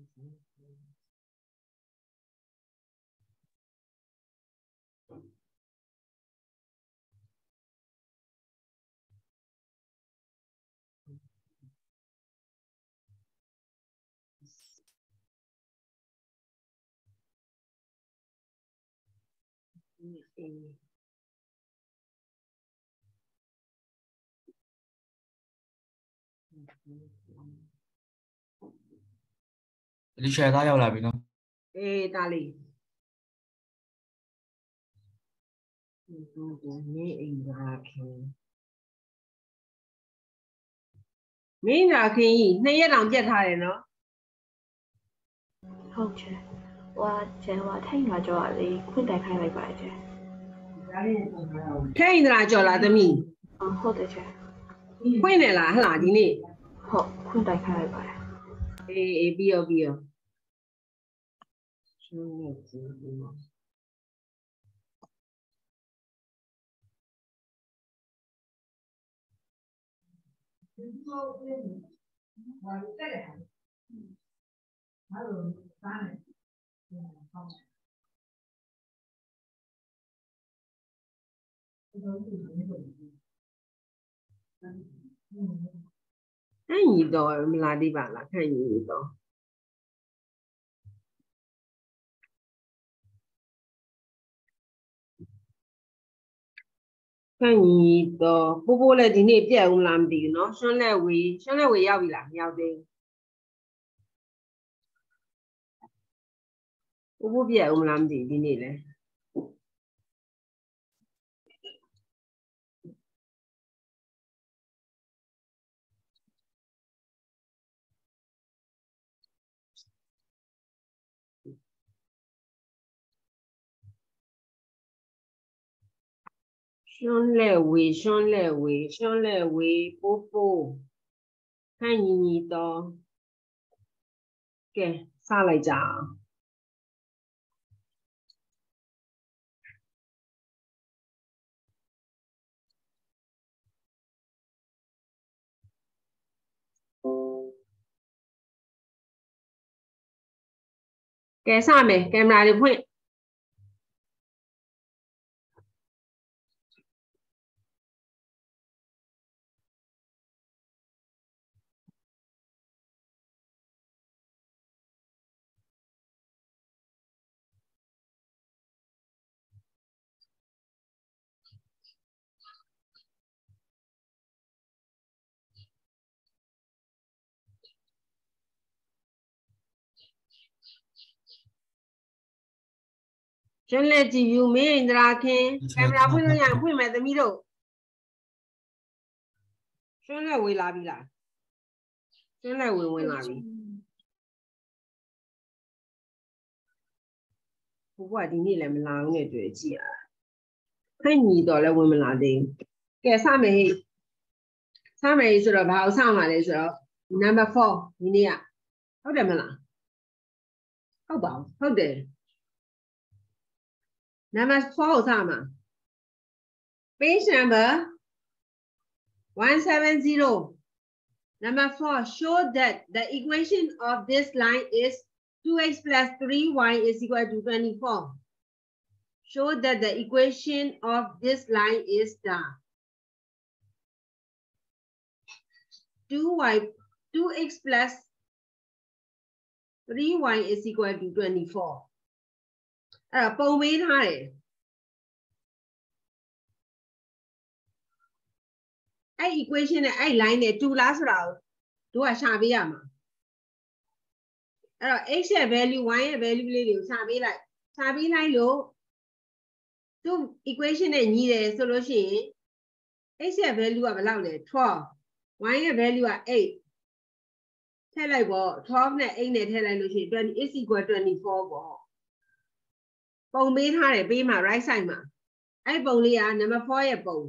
嗯嗯嗯嗯嗯。 ဒီရှယ်သားရောက်လာပြီနော်အေးတာလေးဒီဒီနေအိမ်သာခင်မင်းသာခင်ကြီးနှစ်ရက်တောင်ကြက်ထားတယ်နော်ဟုတ်ချေဟိုကကျန်ဟိုထိုင်လာကြောရလေခွင့်တိုင်ခိုင်းလိုက်ပါချေထိန်သလားကြော်လားသမီးအဟုတ်တယ်ချေဖွင့်နေလားဟလာဒီနေ့ဟုတ်ခွင့်တိုင်ခိုင်းလိုက်ပါတယ်အေးအေးပြီးရောပြီးရော ရှင်းနေကြည့်ပြီးတော့အဲ့ညီတော့မလာသေးပါလား ခန့်ညီတော့ခန့်ညီတော့ပိုးပိုးလည်းဒီနေ့ပြက်အောင်လားမသိဘူးเนาะရှွန်းလက်ဝေးရှွန်းလက်ဝေးရောက်ပြီလားမရောက်သေးဘူးပိုးပိုးပြက်အောင်လားမသိဘူးဒီနေ့လည်း ရှွန်းလက်ဝေးရှွန်းလက်ဝေးရှွန်းလက်ဝေးပိုးပိုးခန့်ညီညီတော့ကဲစလိုက်ကြအောင်ကဲစမယ်ကင်မရာတွေဖွင့် ကျွန်းလက်ကြည့်ယူမင်းဣန္ဒရာခင်ကင်မရာဖွင့်လို့ရရင်ဖွင့်မယ်သမီးတို့ကျွန်းလက်ဝေလာပြီလားကျွန်းလက်ဝေဝင်လာပြီဘုရားဒီနေ့လည်းမလာဘူးနဲ့တွေ့ကြည့်ရဖိတ်ညီတော့လည်းဝင်မလာသေးဘူးကဲစမယ်ဟိစမယ်ဟိဆိုတော့ဘာအောင်စမှာလဲဆိုတော့ number 4ဒီနေ့ကဟုတ်တယ်မလားဟုတ်ပါဘူးဟုတ်တယ် Number four, time. Page number 170. Number 4, show that the equation of this line is 2x plus 3y is equal to 24. Show that the equation of this line is the 2y, 2x plus 3y is equal to 24. အဲ့ဒါပုံပေးထားတယ်အဲ့ equation နဲ့အဲ့ line နဲ့တူလားဆိုတာကိုတို့ကရှာပေးရမှာအဲ့တော့ x ရဲ့ value y ရဲ့ value လေးတွေကိုရှာပေးလိုက်ရှာပေးလိုက်လို့သူ equation နဲ့ညီတယ်ဆိုလို့ရှိရင် x ရဲ့ value ကဘယ်လောက်လဲ12 y ရဲ့ value က8ထည့်လိုက်ပေါ့12နဲ့8နဲ့ထည့်လိုက်လို့ရှိရင်20 is equal 24ပေါ့ ပုံပေးထားတယ်ပေးမှာ right side မှာအဲ့ပုံလေးက number 4ရဲ့ပုံ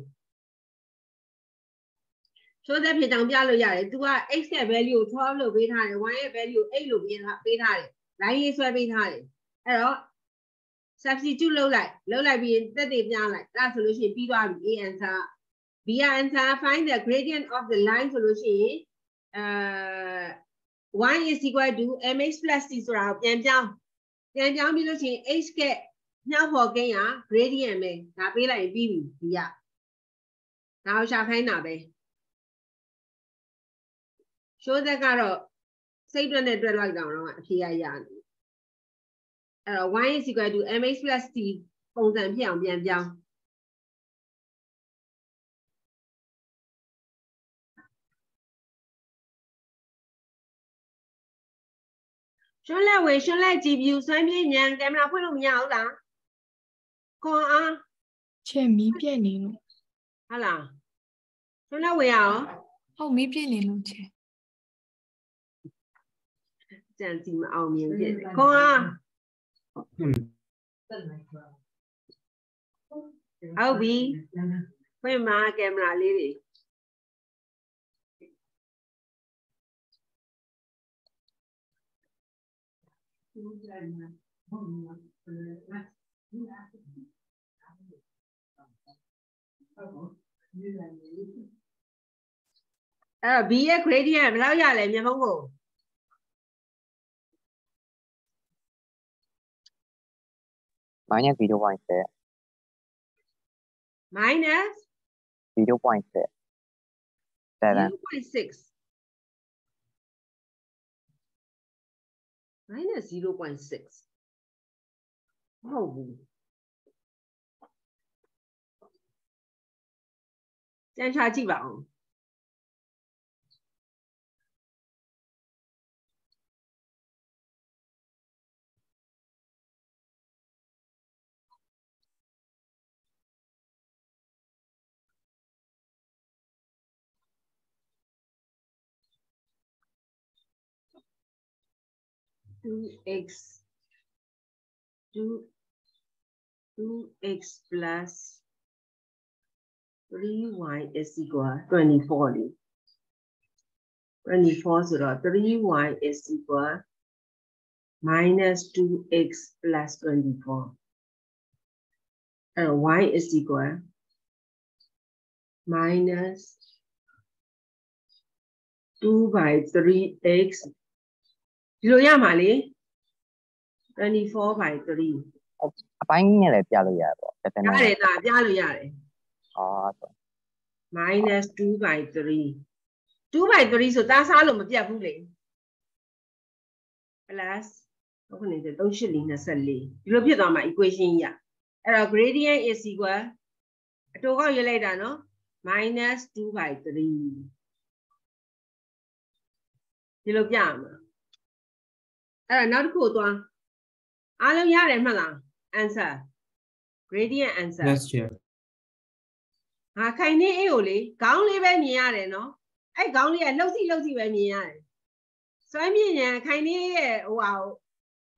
ဆိုတဲ့ဖြစ်တောင်ပြလို့ရတယ် तू က x ရဲ့ value ကို12လို့ပေးထားတယ် y ရဲ့ value ကို8လို့ပေးထားပေးထားတယ် line လေးဆွဲပေးထားတယ်အဲ့တော့ substitute လုပ်လိုက်လုပ်လိုက်ပြီးတက်တည်ပြလိုက်ဒါဆိုလို့ရှိရင်ပြီးသွားပြီ a answer b answer find the gradient of the line ဆိုလို့ရှိရင်အဲ y is equal to mx plus c ဆိုတာကိုပြန်ပြောင်းပြန်ပြောင်းပြီးလို့ရှိရင် h က မြောက်ဖော်ကိန်းက gradient ပဲဒါပေးလိုက်ရင်ပြီးပြီဒီကဒါကိုရှာခိုင်းတာပဲရှိုးသက်ကတော့စိတ်တွက်နဲ့တွက်လိုက်တော့တော့အဖြေရရတယ်အဲ့တော့ y is equal to mx plus c ပုံစံဖြစ်အောင်ပြန်ပြောင်းရွှန်းလက်ဝေရွှန်းလက်ကြည့်ပြူဆွမ်းပြေးညံကင်မရာဖွင့်လို့မရဘူးလား ခွန်အားချက်မီးပြက်နေလို့ဟုတ်လားရွှန်းလက်ဝေရအောင်ဟုတ်မီးပြက်နေလို့ချက်ကြံစီမအောင်မြင်ဖြစ်တယ်ခွန်အားဟုတ်ပြီဖွင့်မှာကင်မရာလေးတွေ အဲ့တော့ b ရဲ့ gradient ဘယ်လောက်ရလဲမြေဖုံးကို minus 0.6 minus 0.6 7 0.6 minus 0.6မဟုတ်ဘူး ကြံချကြည့်ပါဦး 2x 2 2x plus 3y is equal 24လေ24ဆိုတော့ 3y is equal minus 2x plus 24အဲ့တော့ y is equal minus 2 by 3x ဒီလိုရမှာလေ24 by 3အပိုင်းနဲ့လည်းပြလို့ရတယ်ပေါ့တစ်တစ်ရနဲ့တယ်ဒါပြလို့ရတယ် အော်ဆို minus 2 by 3 2 by 3ဆိုတားစားလို့မပြတ်ဘူးလေ plus ဟုတ်ခဏနေ38 24ဒီလိုဖြစ်သွားမှာ equation ရအဲ့တော့ gradient is equal အတူကောက်ရေးလိုက်တာနော် minus 2 by 3ဒီလိုပြရမှာအဲ့တော့နောက်တစ်ခုသွားအားလုံးရတယ်မှတ်လား answer gradient answer Yes, chair. ငါခိုင်နေအေးကိုလေခေါင်းလေးပဲမြင်ရတယ်နော်အဲ့ခေါင်းလေးကလှုပ်စီလှုပ်စီပဲမြင်ရတယ်စွမ်းမြင်ညာခိုင်နေရဲ့ဟိုဟာကို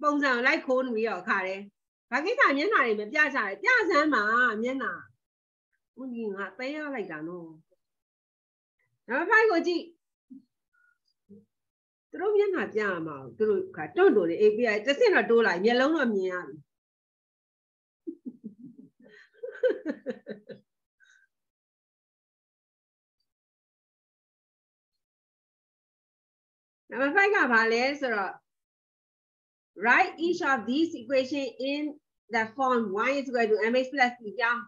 ပုံစံကိုလိုက်ခိုးနေပြီးတော့ခါတယ်ဘာကိစ္စမျက်နှာတွေမပြချတယ်ပြစမ်းပါမျက်နှာဦးကြီးငါသိရလိုက်တာနော်နံပါတ်5ကိုကြည့်သူတို့မျက်နှာပြရမှာသူတို့ခါတွန့်တိုတွေအေးပြရတစ်စင်တော့တိုးလိုက်မျက်လုံးတော့မြင်ရပြီ Number 5ကဘာလဲဆိုတော့ write each of these equation in the form y is equal to mx plus c ကြောင်း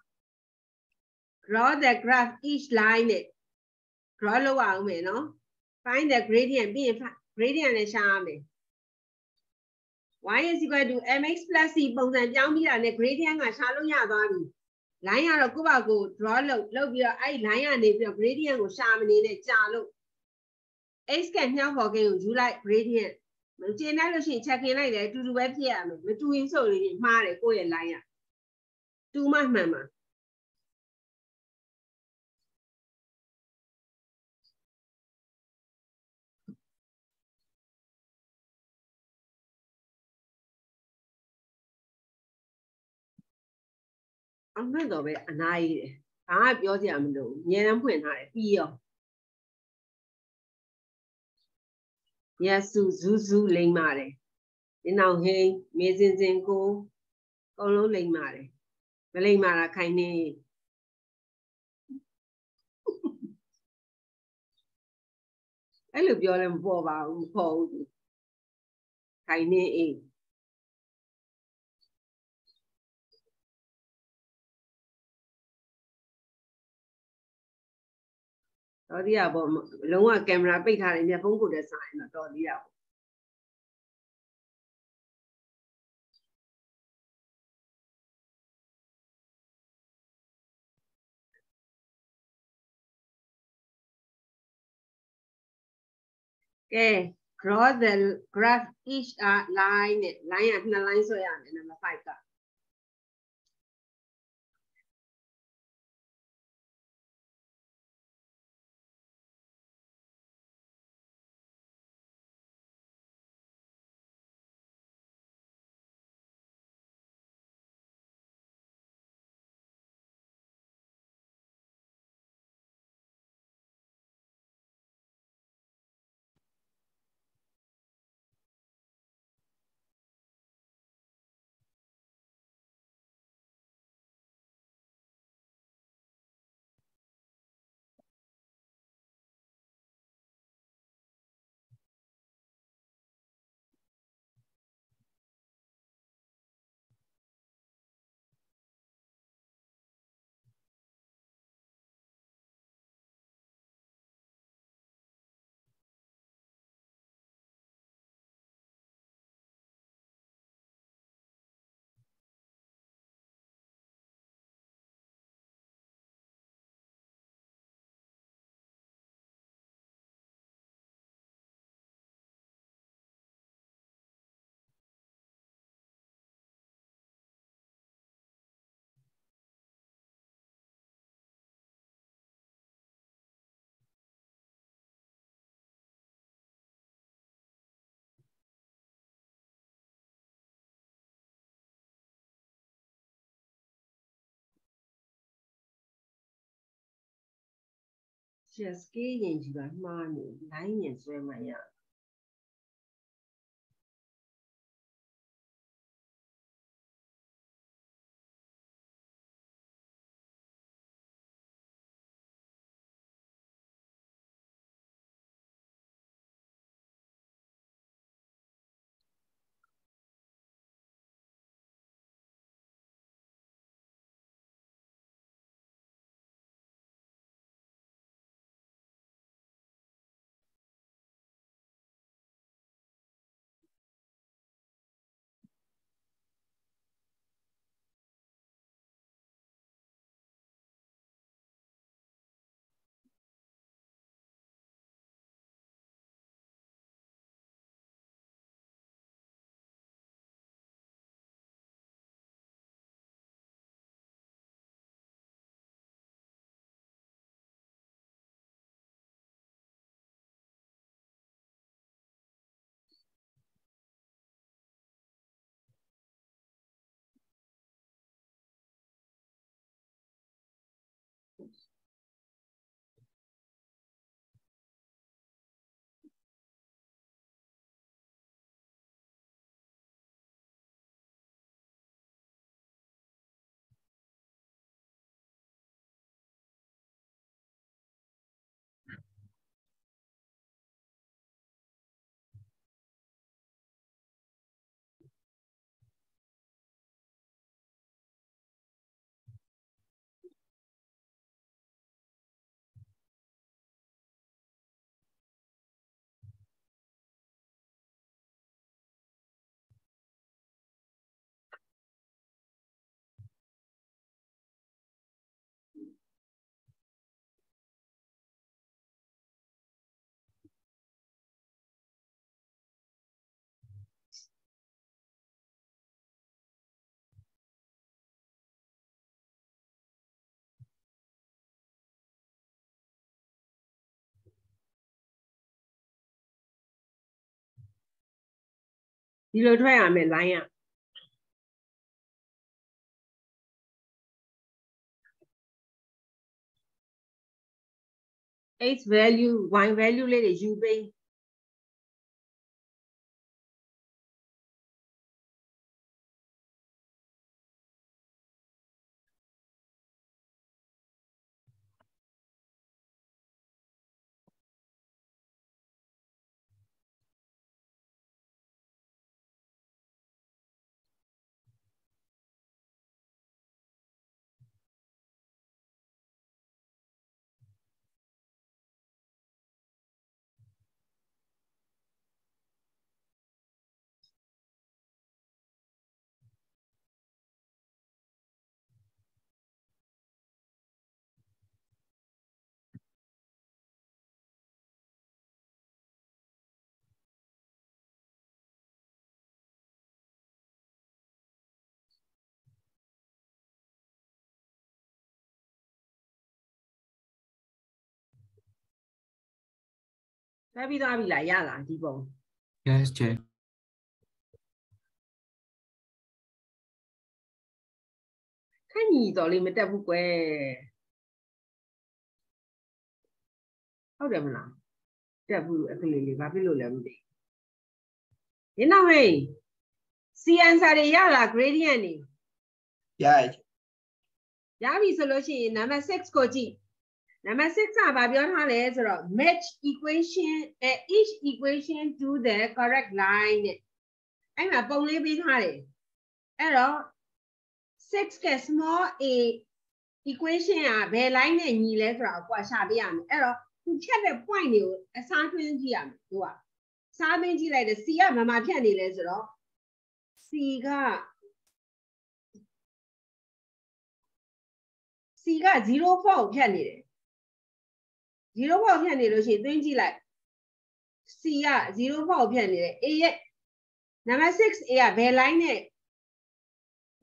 draw the graph each line နဲ့ draw လုပ်အောင်မယ်နော် find the gradient ပြီးရင် gradient နဲ့ရှာရမယ် y is equal to mx plus c ပုံစံပြောင်းပြီးတာနဲ့ gradient ကရှာလို့ရသွားပြီ line ကတော့ကိုယ့်ဘာကို draw လုပ်လုပ်ပြီးတော့အဲ့ line ကနေပြီးတော့ gradient ကိုရှာမနေနဲ့ကြာလို့ x ကမြောက်ပေါ်ကိန်းကိုယူလိုက် gradient မကျေနပ်လို့ရှိရင်ချက်ခင်လိုက်တယ်အတူတူပဲဖြစ်ရမယ်မတူရင်ဆိုရင်မှားတယ်ကိုယ့်ရဲ့ line ကတူမှမှန်မှာအမှန်တော့ပဲအနားကြီးတယ်ဘာမှပြောစရာမလိုဘူးအငြင်းတမ်းဖွင့်ထားတယ်ပြီးရော ရက်စုဇူးဇူးလိမ့်ပါတယ်ဒီနောက်ဟင်းမေစင်စင်ကိုအကုန်လုံးလိမ့်ပါတယ်မလိမ့်မာတာခိုင်နေအဲ့လိုပြောလည်းမပေါ်ပါဘူးမပေါ်ဘူးခိုင်နေအေး တော်သေးရပေါ့လုံးဝကင်မရာပိတ်ထားတယ်မျက်ဖုံးကိုတည်းဆိုင်တော့တော်သေးရပေါ့ကဲ draw the graph each uh, line နဲ့ line ကနှစ် line ဆွဲရမယ် number 5က share scale ရင်ကြီးပါမှားနေ line ရင်ဆွဲမှရ ဒီလိုထွက်ရမယ် line က x value y value လေးတွေယူပေး တွဲပြီးသွားပြီလားရလားဒီပုံ yes ချေခန့်ညီတော်လေးမတက်ဘူးကွယ်ဟုတ်တယ်မလားတက်ဘူးအခလေးလေးဘာဖြစ်လို့လဲမသိဘူးဒီနောက်ဟေး C answer တွေရလား gradient တွေရရရပြီဆိုလို့ရှိရင် number 6ကိုကြည့် number 6ကဘာပြောထားလဲဆိုတော့ match equation eh, each equation to the correct line တဲ့အဲ့မှာပုံလေးပေးထားတယ်အဲ့တော့6က small a equation ကဘယ် line နဲ့ညီလဲဆိုတာကိုကိုယ်ရှာပေးရမယ်အဲ့တော့သူဖြတ်တဲ့ point တွေကိုအစားသွင်းကြည့်ရမယ်သူကစားသွင်းကြည့်လိုက်တယ် c ကမမဖြတ်နေလဲဆိုတော့ c က C က04ကိုဖြတ်နေတယ် 04ကိုဖြတ်နေလို့ရှိရင်သွင်းကြည့်လိုက် C က04ကိုဖြတ်နေတယ် A ရဲ့ number 6 A ကဘယ် line နဲ့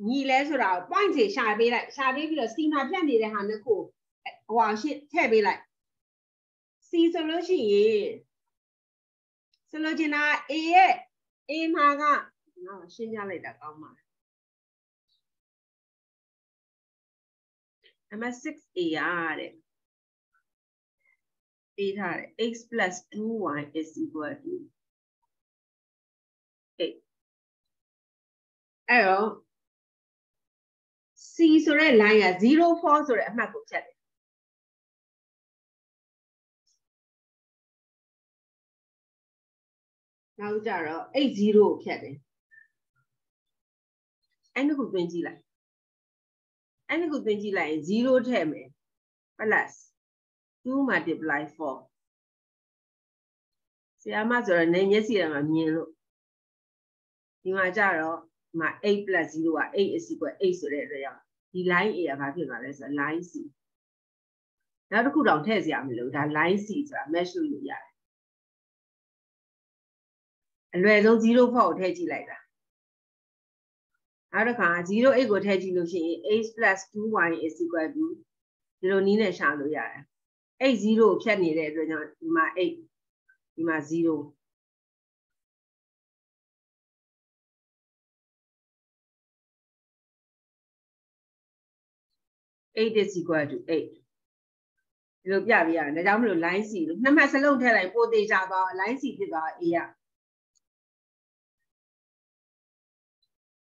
ညီလဲဆိုတာကို point စီရှာပေးလိုက်ရှာပေးပြီးတော့ C မှာဖြတ်နေတဲ့ဟာနှစ်ခုဟိုအောင်ရှင်းထည့်ပေးလိုက် C ဆိုလို့ရှိရင်ဆိုလို့ချင်တာ A ရဲ့ A မှာကနော်ရှင်းပြလိုက်တာကောင်းပါနံပါတ် 6A ရတဲ့ ပေးထားတယ် x 2y is equal to 8အဲ့တော့ c ဆိုတဲ့ line က04ဆိုတဲ့အမှတ်ကိုဖြတ်တယ်နောက်ကြတော့80ကိုဖြတ်တယ်အဲ့ဒါကိုတွင်ကြည့်လိုက်အဲ့ဒီကိုသင်ကြည့်လိုက်ရင်0ထည့်မယ် plus 2 multiply 4ဆရာမဆိုတော့နေမျက်စိထဲမှာမြင်လို့ဒီမှာကြတော့ဒီမှာ8 plus 0က8 is equal 8ဆိုတဲ့အတွက်ကြောင့်ဒီ line A ကဘာဖြစ်သွားလဲဆိုတော့ line C နောက်တစ်ခုတောင်ထည့်စရာမလိုဒါ line C ဆိုတာ match လုပ်လို့ရတယ်အလွယ်ဆုံး0ဖောက်ကိုထည့်ကြည့်လိုက်တာနောက်တစ်ခါ08ကိုထည့်ကြည့်လို့ရှိရင် x 2y is equal to ဒီလိုနည်းနဲ့ရှာလို့ရတယ် အဲ့0ကိုဖြတ်နေတဲ့အတွက်ကြောင့်ဒီမှာ8ဒီမှာ0 8 is equal to 8ဒီလိုပြပြရတယ်ဒါကြောင့်မလို့ line C လို့နှစ်မှတ်စလုံးထည့်လိုက်ပိုသေးကြသွား line C ဖြစ်သွား A ရ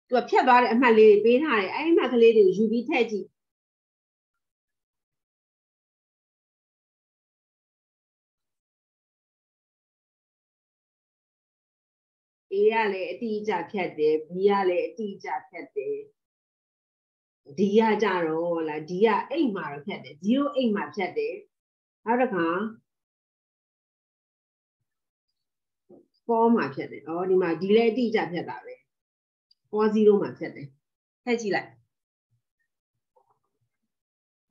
သူကဖြတ်သွားတဲ့အမှတ်လေးတွေပေးထားတယ်အဲ့ဒီအမှတ်ကလေးတွေကိုယူပြီးထည့်ကြည့်။ A ကလည်းအတိအကျဖြတ်တယ် B ကလည်းအတိအကျဖြတ်တယ် D ကကြတော့လား D ကအိတ်မှာတော့ဖြတ်တယ်0အိတ်မှာဖြတ်တယ်နောက်တစ်ခါ4မှာဖြတ်တယ်။အော်ဒီမှာဒီလည်းအတိအကျဖြတ်တာပဲ။4 0မှာဖြတ်တယ်။ထည့်ကြည့်လိုက်။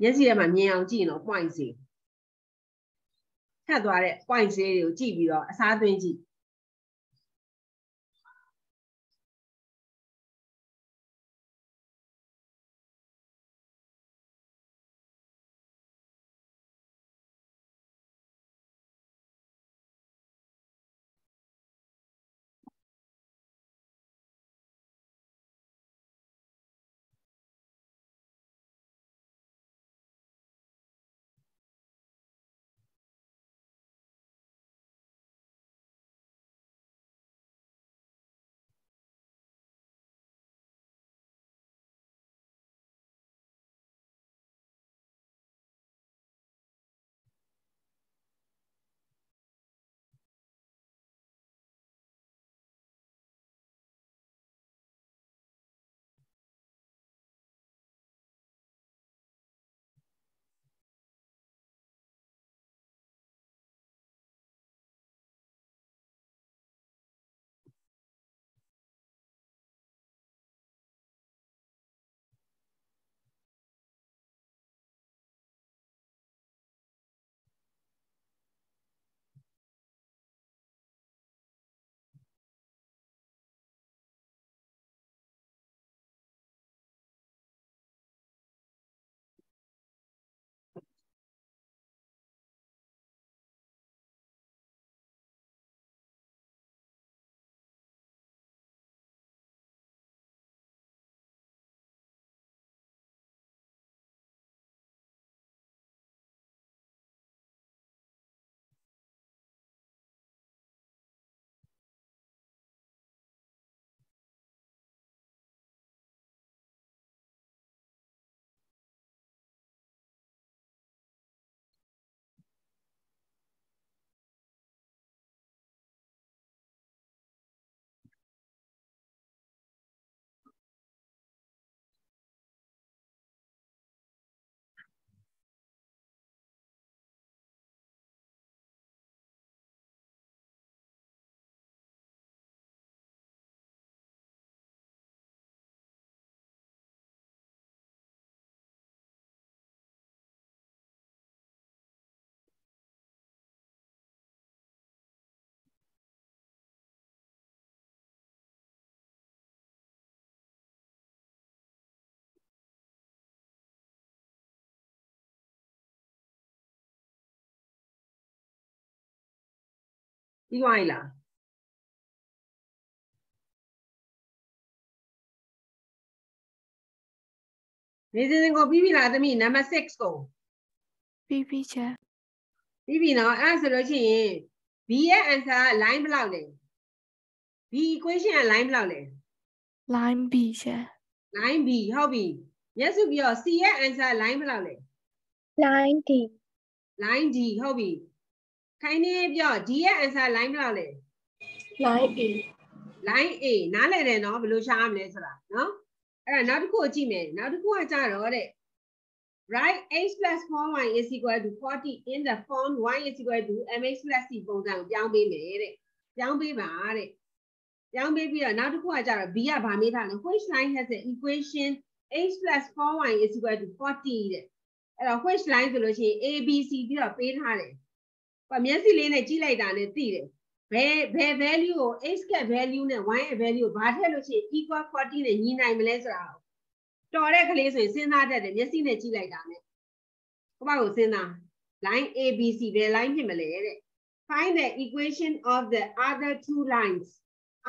မျက်စိထဲမှာမြင်အောင်ကြည့်ရင်တော့ point စီ။ဖြတ်သွားတဲ့ point စီတွေကိုကြည့်ပြီးတော့အစားသွင်းကြည့်။ ပြီးသွားပြီလားနေစင်ကိုပြီးပြီလားသမီးနံပါတ်6ကိုပြီးပြီးချက်ပြီးပြီနော်အဲ့ဒါဆိုလို့ရှိရင် B ရဲ့ answer က line ဘယ်လောက်လဲ B equation က line ဘယ်လောက်လဲ line B ချက် line B ဟုတ်ပြီမျက်စုပြီးတော့ C ရဲ့ answer line ဘယ်လောက်လဲ line D line D ဟုတ်ပြီ ခိုင်းနေပြော D ရဲ့ answer line ဘယ်လောက်လဲ line A line A နားလည်တယ်နော်ဘယ်လိုရှာရမလဲဆိုတာနော်အဲ့ဒါနောက်တစ်ခုကိုကြည့်မယ်နောက်တစ်ခုကကြတော့တဲ့ right x plus 4y is equal to 40 in the form y is equal to mx plus c ပုံစံကိုပြောင်းပေးမယ်တဲ့ပြောင်းပေးပါတဲ့ပြောင်းပေးပြီးတော့နောက်တစ်ခုကကြတော့ b ကဗာမေးထားတယ် which line has the equation x plus 4y is equal to 40တဲ့အဲ့တော့ which line ဆိုလို့ရှိရင် a b c ပြီးတော့ပေးထားတယ်ဟော မျက်စိလေးနဲ့ကြည့်လိုက်တာနဲ့သိတယ်ဘယ်ဘယ် value ကို x က value နဲ့ y ရဲ့ value ကိုဘာထည့်လို့ရှိရင် equal 40နဲ့ညီနိုင်မလဲဆိုတာကိုတော်တဲ့ကလေးဆိုရင်စဉ်းစားတတ်တယ်မျက်စိနဲ့ကြည့်လိုက်တာနဲ့ကိုမကိုစဉ်းစား line ABC ဘယ် line ဖြစ်မလဲတဲ့ find the equation of the other two lines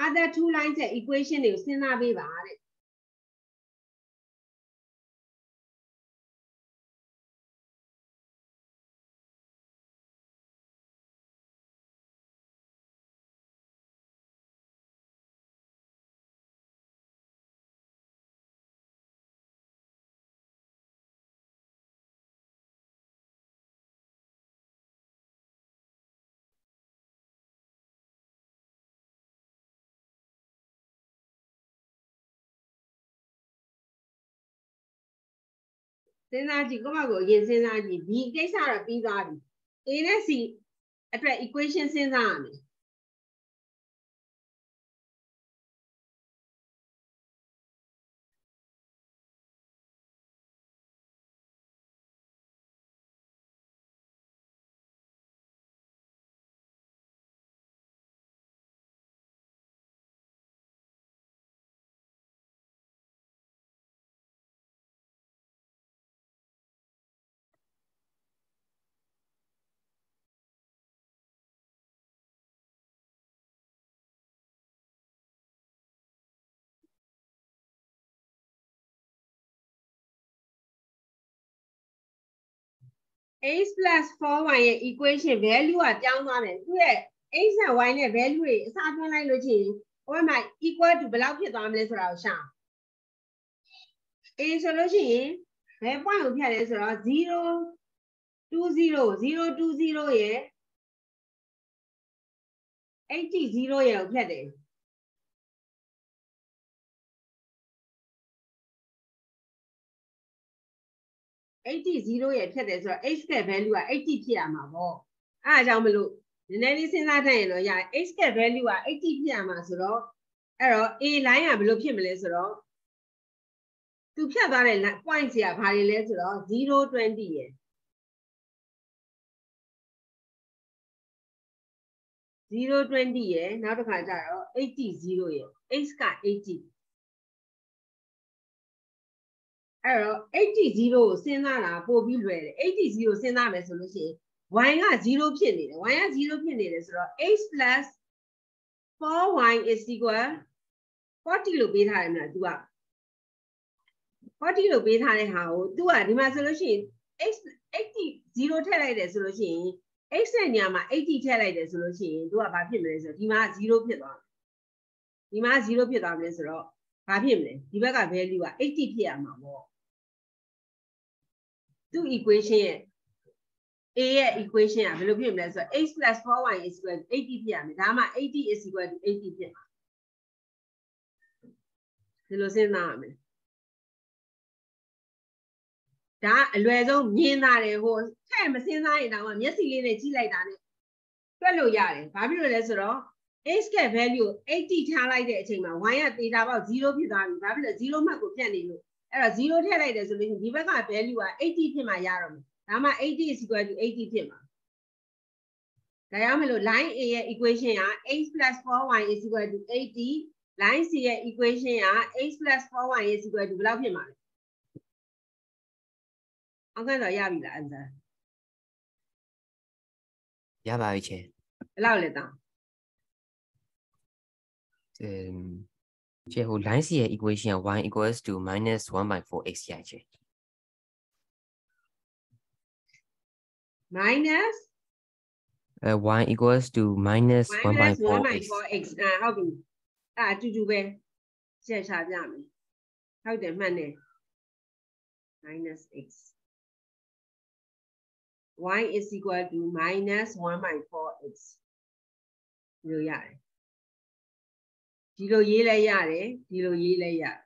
other two lines ရဲ့ equation တွေကိုစဉ်းစားပေးပါတဲ့ စဉ်းစားကြည့်ကိုမကိုအရင်စဉ်းစားကြည့်ဒီကိစ္စတော့ပြီးသွားပြီ A နဲ့ C အတွက် equation စဉ်းစားရမယ် x plus 4y ရဲ့ equation value ကပြောင်းသွားတယ်သူရဲ့ x နဲ့ y နဲ့ value တွေအစားသွင်းလိုက်လို့ရှိရင်ဟိုမှာ equal to ဘယ်လောက်ဖြစ်သွားမလဲဆိုတာကိုရှာ a ဆိုလို့ရှိရင်ဘယ် point ကိုဖြတ်လဲဆိုတော့0 20 020ရဲ့80ရဲ့ကိုဖြတ်တယ် 80ရဲ့ဖြတ်တယ်ဆိုတော့ x က value က80ဖြစ်ရမှာပေါ့အဲအကြောင်းမလို့နည်းနည်းလေးစဉ်းစားတတ်ရင်တော့ရ x က value က80ဖြစ်ရမှာဆိုတော့အဲ့တော့ a line ကဘယ်လိုဖြစ်မလဲဆိုတော့သူဖြတ်သွားတဲ့ point စီကဘာတွေလဲဆိုတော့020ရဲ့020ရဲ့နောက်တစ်ခါကျတော့80ရဲ့ x က80 အဲ့တော့80ကိုစဉ်းစားတာပို့ပြီးလွယ်တယ်80ကိုစဉ်းစားမယ်ဆိုလို့ရှိရင် y က0ဖြစ်နေတယ် y က0ဖြစ်နေတယ်ဆိုတော့ x 4y is equal 40လို့ပေးထားတယ်မလား तू က40လို့ပေးထားတဲ့ဟာကို तू ကဒီမှာဆိုလို့ရှိရင် x 80 0ထည့်လိုက်တယ်ဆိုလို့ရှိရင် x ရဲ့ညမှာ80ထည့်လိုက်တယ်ဆိုလို့ရှိရင် तू ကဘာဖြစ်မလဲဆိုတော့ဒီမှာ0ဖြစ်သွားတယ်ဒီမှာ0ဖြစ်သွားမယ်ဆိုတော့ဘာဖြစ်မလဲဒီဘက်က value က80ဖြစ်ရမှာပေါ့ သူ့ equation ရဲ့ a ရဲ့ equation ကဘယ်လိုဖြစ်မလဲဆိုတော့ x 4y is equal to 80ဖြစ်ရမယ်ဒါမှ80 is equal to 80ဖြစ်မှာဒီလိုစဉ်းစားရမယ်ဒါအလွယ်ဆုံးမြင်တာတယ်ဟိုထဲ့မစဉ်းစားရင်တော့မျက်စိလေးနဲ့ကြည့်လိုက်တာနဲ့တွက်လို့ရတယ်ဘာဖြစ်လို့လဲဆိုတော့ x က value 80ထားလိုက်တဲ့အချိန်မှာ y က theta ပေါက်0ဖြစ်သွားပြီဘာဖြစ်လဲ0မှတ်ကိုပြတ်နေလို့ အဲ့တော့0ထည့်လိုက်တယ်ဆိုရင်ဒီဘက်က value က80ဖြစ်မှရတော့မယ်ဒါမှ80 is equal to 80ဖြစ်မှာဒါကြောင့်မလို့ line A ရဲ့ equation က x 4y is equal to 80 line C ရဲ့ equation က x 4y is equal to ဘယ်လောက်ဖြစ်မှာလဲအောက်ကတော့ရပြီလား answer ရပါပြီချေဘယ်လောက်လဲတောင်း um ကျေဟို line စီရဲ့ equation က y equals to minus 1/4x ရချေ minus အဲ y equals to minus minus 1/4x 1/4x အာဟုတ်ပြီအဲ့အတူတူပဲချက်ချပြမယ်ဟုတ်တယ်မှတ်တယ် minus x y is equal to minus 1/4x လို့ရတယ် ဒီလိုရေးလဲရတယ်ဒီလိုရေးလဲရတယ်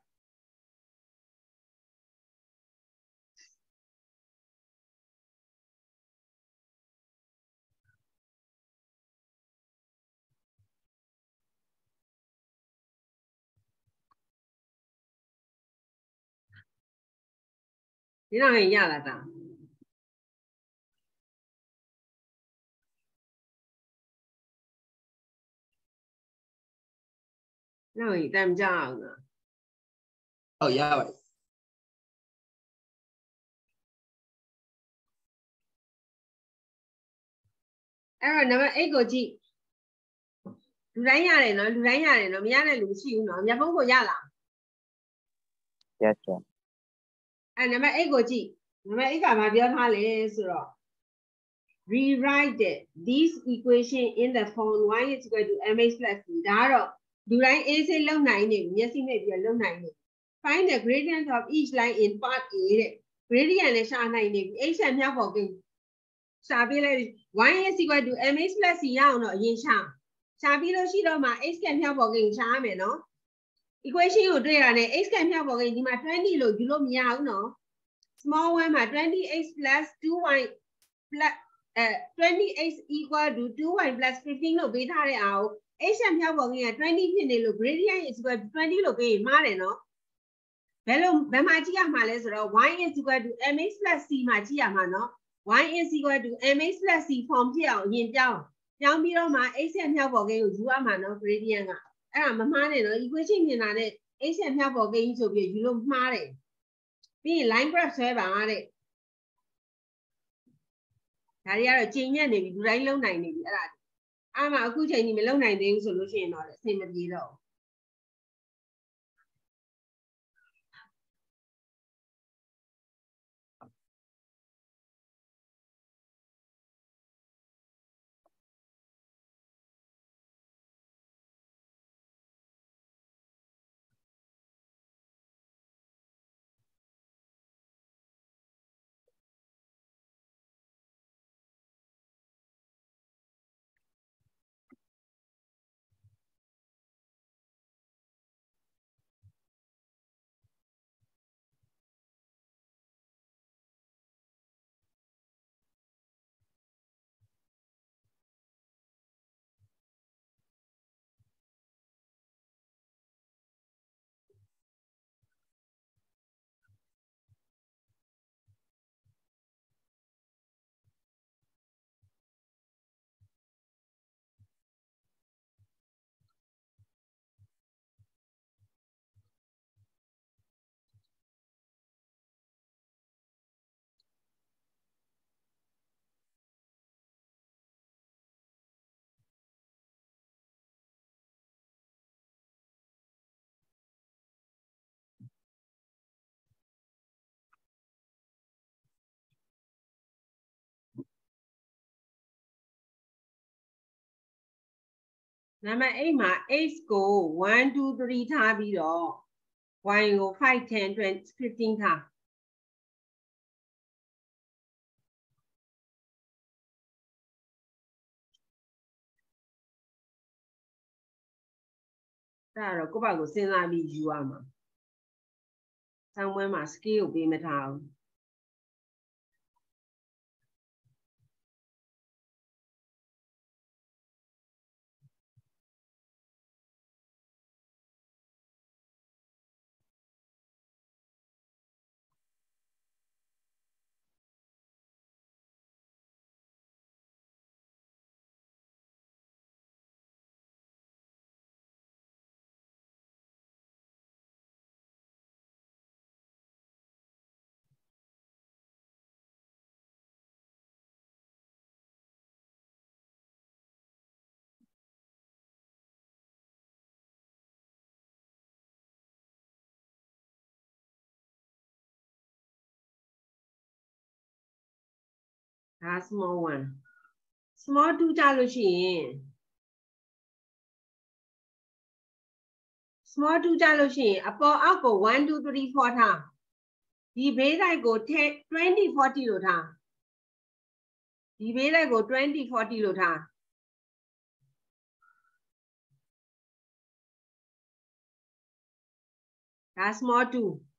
ဒီတော့ရင် လာတာနောက်ရင်တမ်းကြအောင်လားဟုတ်ရပါတယ်အဲ့တော့နံပါတ်8ကိုကြည့်လူတိုင်းရတယ်နော်လူတိုင်းရတယ်နော်မရတဲ့လူမရှိဘူးနော်မျက်ဖုံးကိုရလား yes sir အဲ့နံပါတ်8ကိုကြည့်နံပါတ်8ကဘာပြောထားလဲဆိုတော့ rewrite it, this equation in the form y is equal to mx plus c ဒါကတော့ လူတိုင်း a စိလုံနိုင်နေပြီမျက်စိနဲ့ပြီးတော့လုံနိုင်နေပြီ find the gradient of each line in part a တဲ့ gradient နဲ့ရှာနိုင်နေပြီ h ဆက်မြောက်ပေါ်ကိန်းရှာပေးလိုက် y is equal to mx plus c ရအောင်တော့အရင်ရှာရှာပြီးလို့ရှိတော့မှ h ကမြောက်ပေါ်ကိန်းရှာရမယ်နော် equation ကိုတွေ့ရတဲ့ h ကမြောက်ပေါ်ကိန်းဒီမှာ20လို့ယူလို့မရဘူးနော် small one မှာ 20x plus 2y plus အဲ 20x equal to 2y plus 15လို့ပေးထားတဲ့အားကို h ဆက်မြောက်ပေါ်ကင်းက20ဖြစ်နေလို့ gradient is equal to 20လို့ပေးရင်မှားတယ်နော်ဘယ်လိုဘယ်မှာကြည့်ရမှာလဲဆိုတော့ y is equal to mx plus c မှာကြည့်ရမှာနော် y is equal to mx plus c form ဖြစ်အောင်အရင်ပြောင်းပြောင်းပြီးတော့မှ h ဆက်မြောက်ပေါ်ကင်းကိုယူရမှာနော် gradient ကအဲ့ဒါမမှားနဲ့နော် equation မြင်တာနဲ့ h ဆက်မြောက်ပေါ်ကင်းဆိုပြီးယူလို့မှားတယ်ပြီးရင် line graph ဆွဲပါတဲ့ဒါတွေကတော့ချိန်ညက်နေပြီလူတိုင်းလုံနိုင်နေပြီအဲ့ဒါ အားမအခုချိန်ကြီးမလုံနိုင်သေးဘူးဆိုလို့ရှိရင်တော့အဆင်မပြေတော့ဘူး နံပါတ်8မှာ x ကို1 2 3ထားပြီးတော့ y ကို5 10 20 15ထားအဲ့ဒါတော့ကိုယ့်ဘာကိုစဉ်းစားပြီးယူရမှာ။ဆောင်းပွဲမှာ scale ကိုပေးမထားဘူး။ ဒါ small 1 small 2ကြလို့ရှိရင် small 2ကြလို့ရှိရင်အပေါ်အောက်ကို1 2 3 4ထားဒီဘေးလိုက်ကို10 20 40လို့ထားဒီဘေးလိုက်ကို20 40လို့ထားဒါ small 2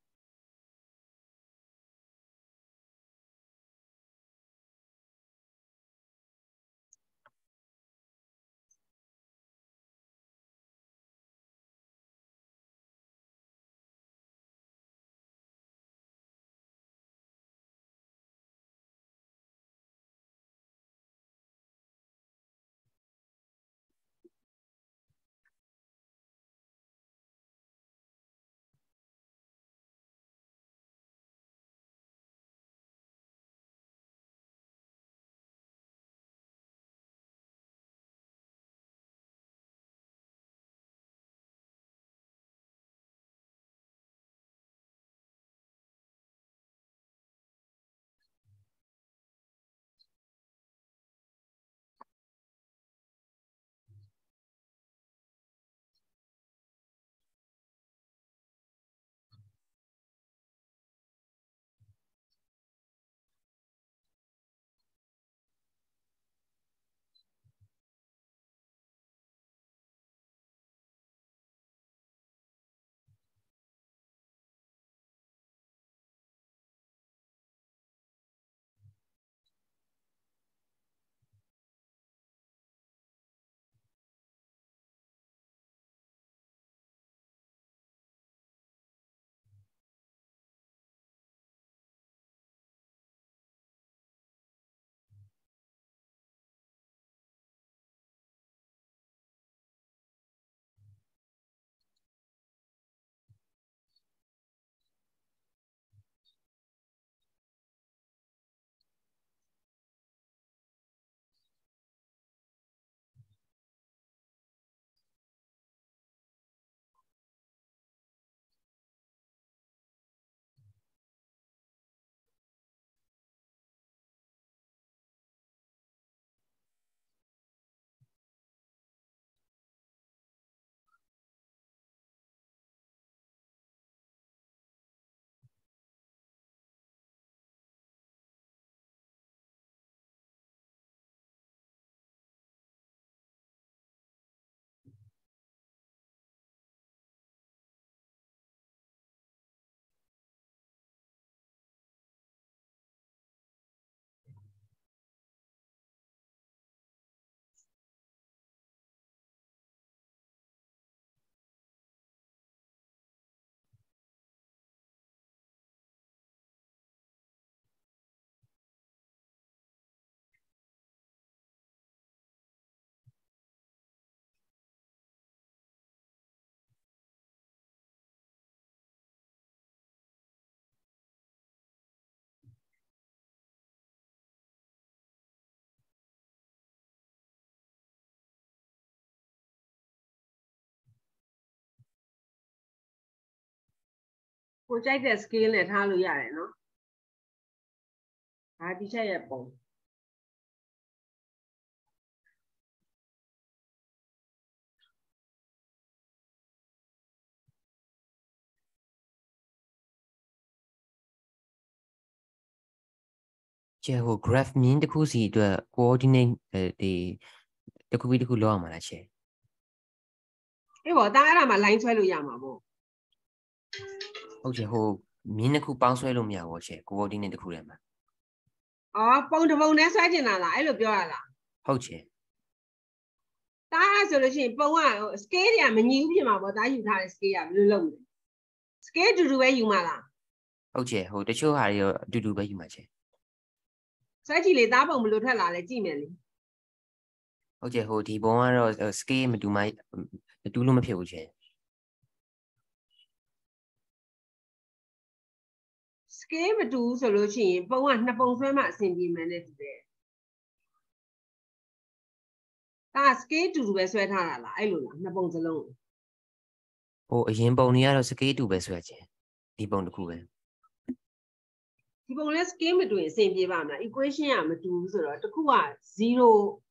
ကိုကြိုက်တဲ့ scale နဲ့ထားလို့ရတယ်နော်ဒါဒီချက်ရဲ့ပုံကျဲဟို graph mean တစ်ခုစီအတွက် coordinate အဲဒီတစ်ခုပြီးတစ်ခုလောက်ရမှာလားချေအေးပေါ့ဒါအဲ့ဒါမှ line ဆွဲလို့ရမှာပေါ့ ဟုတ်ချေဟို mean တစ်ခုပေါင်းဆွဲလို့မရဘူးချေ coordinate တစ်ခုထဲမှာအော်ပုံတစ်ပုံနဲ့ဆွဲကျင်တာလားအဲ့လိုပြောရလားဟုတ်ချေဒါအဲ့ဆိုလို့ရှိရင်ပုံကဟို scale တွေကမညီဘူးပြင်မှာပေါ့ဒါယူထားတဲ့ scale ကဘယ်လိုလုပ်မလဲ scale တူတူပဲယူမှာလားဟုတ်ချေဟိုတချို့ဟာတွေရောအတူတူပဲယူမှာချေဆွဲကြည့်လေသားပုံဘယ်လိုထွက်လာလဲကြည့်မယ်လေဟုတ်ချေဟိုဒီဘုံကတော့ scale မတူမှမတူလို့မဖြစ်ဘူးချေ scale မတူဘူးဆိုလို့ရှိရင်ပုံကနှစ်ပုံဆွဲမှအဆင်ပြေမှန်းနဲ့တူတယ်ဒါက scale တူတူပဲဆွဲထားတာလားအဲ့လိုလားနှစ်ပုံစလုံးဟိုအရင်ပုံတွေကတော့ scale တူပဲဆိုရချေဒီပုံတစ်ခုပဲဒီပုံလဲ scale မတူရင်အဆင်ပြေပါမလား equation ကမတူဘူးဆိုတော့တစ်ခုက0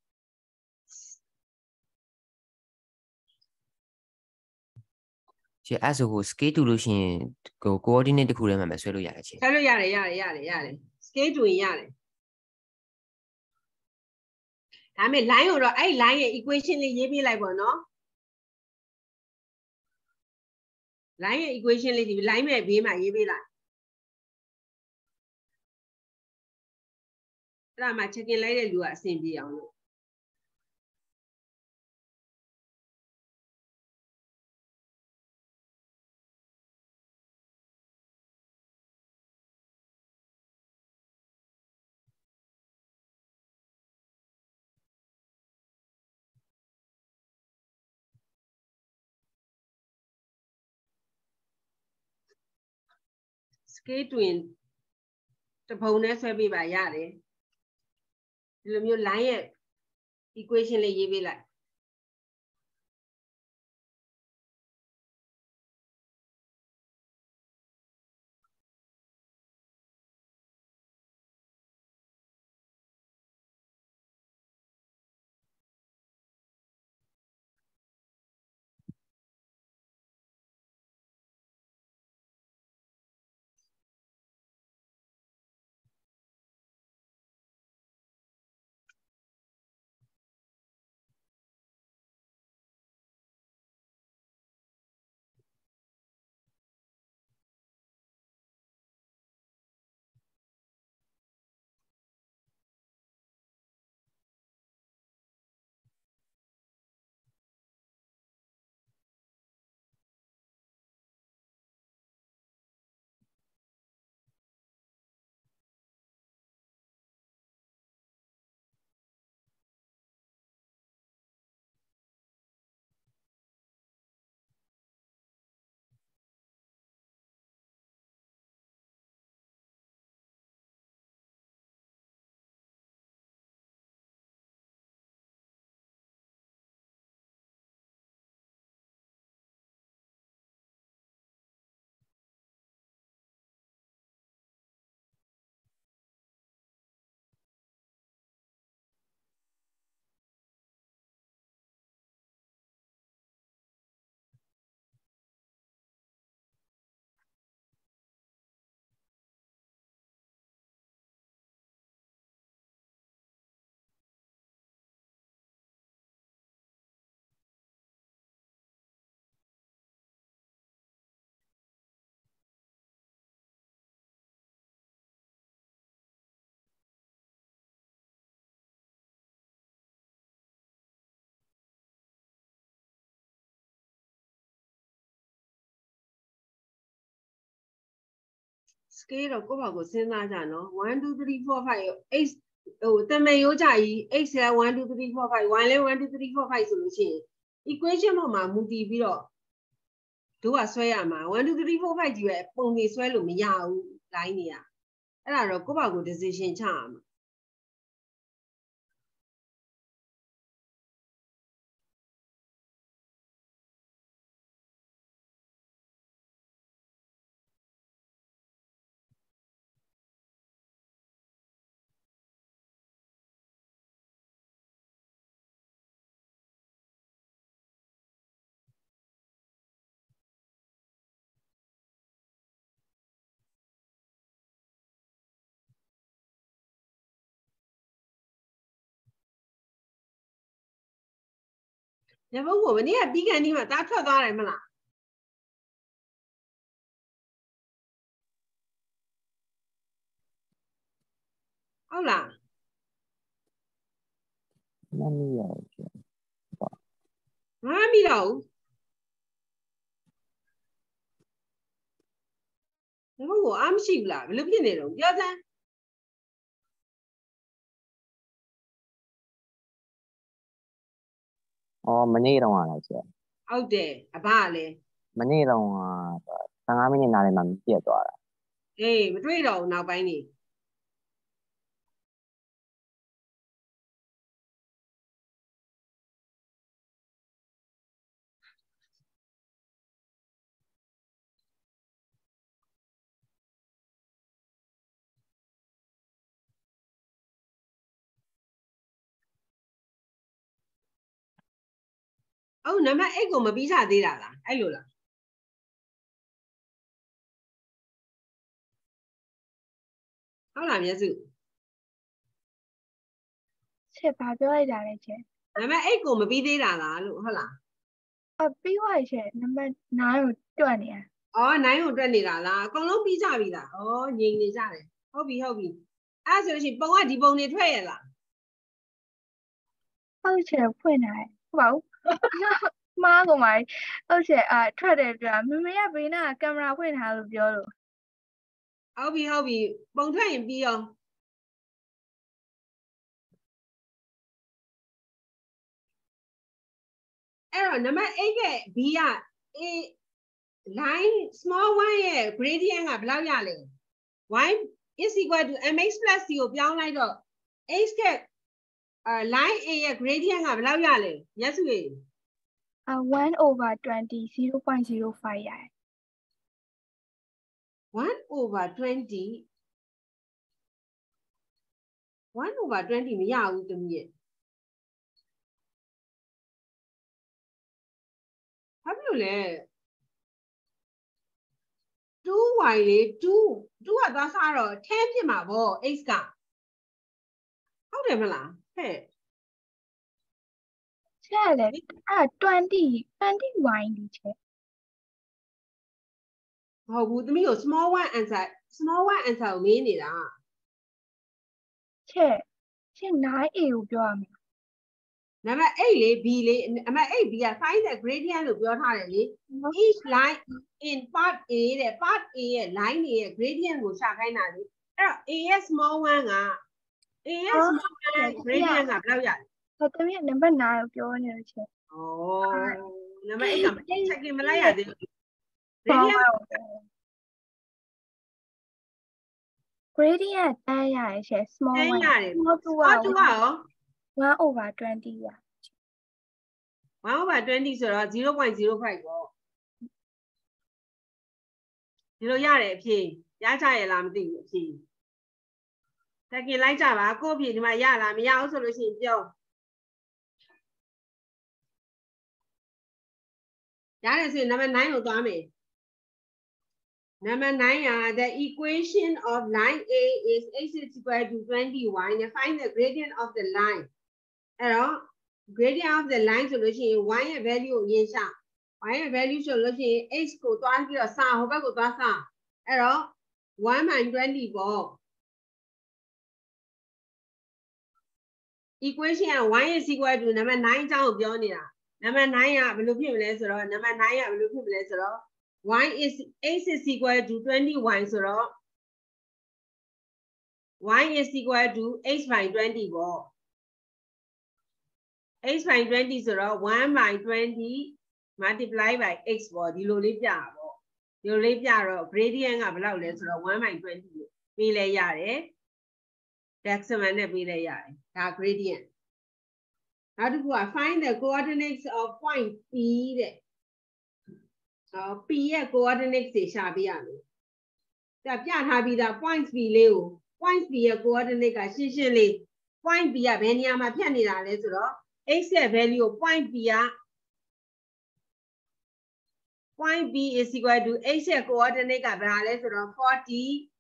ကျအဲ့ဆိုကို scale တူလို့ရှိရင်ကို coordinate တစ်ခုထဲမှာပဲဆွဲလို့ရတယ်ချေဆက်လို့ရတယ်ရတယ်ရတယ်ရတယ် scale တူရင်ရတယ်ဒါပေမဲ့ line ကိုတော့အဲ့ line ရဲ့ equation လေးရေးပြလိုက်ပေါ့နော် line ရဲ့ equation လေးဒီ line မဲ့ဘေးမှာရေးပြလိုက်အဲ့ဒါမှ check in လိုက်တဲ့လူကအဆင်ပြေအောင်လို့ scale twin တပုံနဲ့ဆွဲပေးပါရတယ်ဒီလိုမျိုး line ရဲ့ equation လေးရေးပေးလိုက် scale တော့ကိုယ့်ဘာကိုစဉ်းစားကြနော်1 2 3 4 5ရော8ဟိုတမန်ရိုးကြကြီး8လဲ1 2 3 4 5 1လဲ1 2 3 4 5ဆိုလို့ရှိရင် equation ပေါ်မှာမူတည်ပြီးတော့တို့ကဆွဲရမှာ1 2 3 4 5ကြီးပဲပုံနေဆွဲလို့မရဘူး line တွေကအဲ့ဒါတော့ကိုယ့်ဘာကို decision ချရမှာ ညဘုတ်ကိုမနေ့ကပြီးကန်ဒီမှာတားထွက်သွားတယ်မလားဟုတ်လားမမီးရချေမမိတော့ဘူးညဘုတ်ကိုအားမရှိဘူးလားဘယ်လိုဖြစ်နေတော့ပြောစမ်း အော်မနေ့တော့လာချေဟုတ်တယ်အဘကလည်းမနေ့တော့15မိနစ်နားလေးမှပြတ်သွားတာအေးမတွေ့တော့ဘူးနောက်ပိုင်းနေ အော်နံပါတ်8ကိုမပြီးချသေးတာလားအဲ့လိုလားဟုတ်လားမျက်စုချက်ဘာပြောလိုက်တာလဲချက်နံပါတ်8ကိုမပြီးသေးတာလားလို့ဟုတ်လားအပြီးသွားပြီချက်နံပါတ်9ကိုတွက်နေရအော်9ကိုတွက်နေတာလားအကုန်လုံးပြီးကြပြီလားအော်ငြိမ်နေကြတယ်ဟုတ်ပြီဟုတ်ပြီအဲ့ဆိုလို့ရှိရင်ပုံကဒီပုံတွေထွက်ရလားဟုတ်ချက်ဖွင့်လာတယ်ဟုတ်ပါဘူး မားကုန်ပါပြီဟုတ်ချက်အာထွက်တယ်ပြောမမေကဘေးနာကကင်မရာဖွင့်ထားလို့ပြောလို့ဟုတ်ပြီဟုတ်ပြီပုံထွက်ရင်ပြီးအောင်အဲ့တော့နံပါတ်8ရဲ့ B က A line small one ရဲ့ gradient ကဘယ်လောက်ရလဲ y is equal to mx plus c ကိုပြောင်းလိုက်တော့ x က အဲ line A ရဲ့ gradient ကဘယ်လောက်ရလဲမျက်စုရေအာ1 over 20 0.05ရတယ်1 over 20 1 over 20မရဘူးတမီးရဲ့ဘာဖြစ်လို့လဲ 2y လေ2 2ကသွားစားတော့10ဖြစ်မှာဗော x ကဟုတ်တယ်မလား ဟဲ့ချက်လေအာ20 20 wine ဒီချက်မဟုတ်ဘူးသမီးကို small one answer small one answer ကိုမေးနေတာချက်ချက် 9a ကိုပြောရမယ်နံပါတ်8လေ b လေနံပါတ်8 b က find the gradient လို့ပြောထားတယ်လေ each line in part A တဲ့ part A ရဲ့ line တွေရဲ့ gradient ကိုရှာခိုင်းတာလေအဲ့တော့ A ရဲ့ small one က A ရဲ့ small one gradient ကဘယ်လောက်ရလဲဟိုတမီးနံပါတ်9ကိုပြောနေတယ်ချက်ဩနံပါတ်8ကမ check မလိုက်ရသေးဘူးဆောင်း gradient ပါဦး gradient တန်းရတယ်ချက် small တန်း one ရတယ် small 2 small 2ကကရော1 over 20ရ1 over 20ဆိုတော့0.05ပေါ့ဒီလိုရတယ်အဖြေရကြရလားမသိဘူးအဖြေ တကင်လိုက်ကြပါကိုယ့်အဖြေဒီမှာရလားမရဘူးဆိုလို့ရှိရင်ပြောရတယ်ဆိုရင်နံပါတ်9ကိုသွားမယ်နံပါတ်9က the equation of line A is x is equal to 20y and find the gradient of the line အဲ့တော့ gradient of the line ဆိုလို့ရှိရင် y ရဲ့ value ကိုရင်းရှာ y ရဲ့ value ဆိုလို့ရှိရင် x ကိုတွားပြီးတော့စဟိုဘက်ကိုတွားစအဲ့တော့1 20ပေါ့ equation က y is equal to နံပါတ်9အကြောင်းကိုပြောနေတာနံပါတ်9ကဘယ်လိုဖြစ်မလဲဆိုတော့နံပါတ်9ကဘယ်လိုဖြစ်မလဲဆိုတော့ y is x is equal to 20y ဆိုတော့ y is equal to x by 20ပေါ့ x by 20ဆိုတော့1 by 20 multiply by x ပေါ့ဒီလိုလေးပြတာပေါ့ဒီလိုလေးပြတော့ gradient ကဘယ်လောက်လဲဆိုတော့1 by 20လို့ပေးလဲရတယ် decimal နဲ့ပေးလဲရတယ်ဒါ gradient နောက်တစ်ခုက find the coordinates of point P တဲ့အော် P ရဲ့ coordinates တွေရှာပေးရမယ်ဒါပြထားပြီးသား point P လေးကို point P ရဲ့ coordinate ကရှင်းရှင်းလေး point P ကဘယ်နေရာမှာဖြတ်နေတာလဲဆိုတော့ x ရဲ့ value ကို point b က point b is equal to x ရဲ့ coordinate ကဘယ်ဟာလဲဆိုတော့40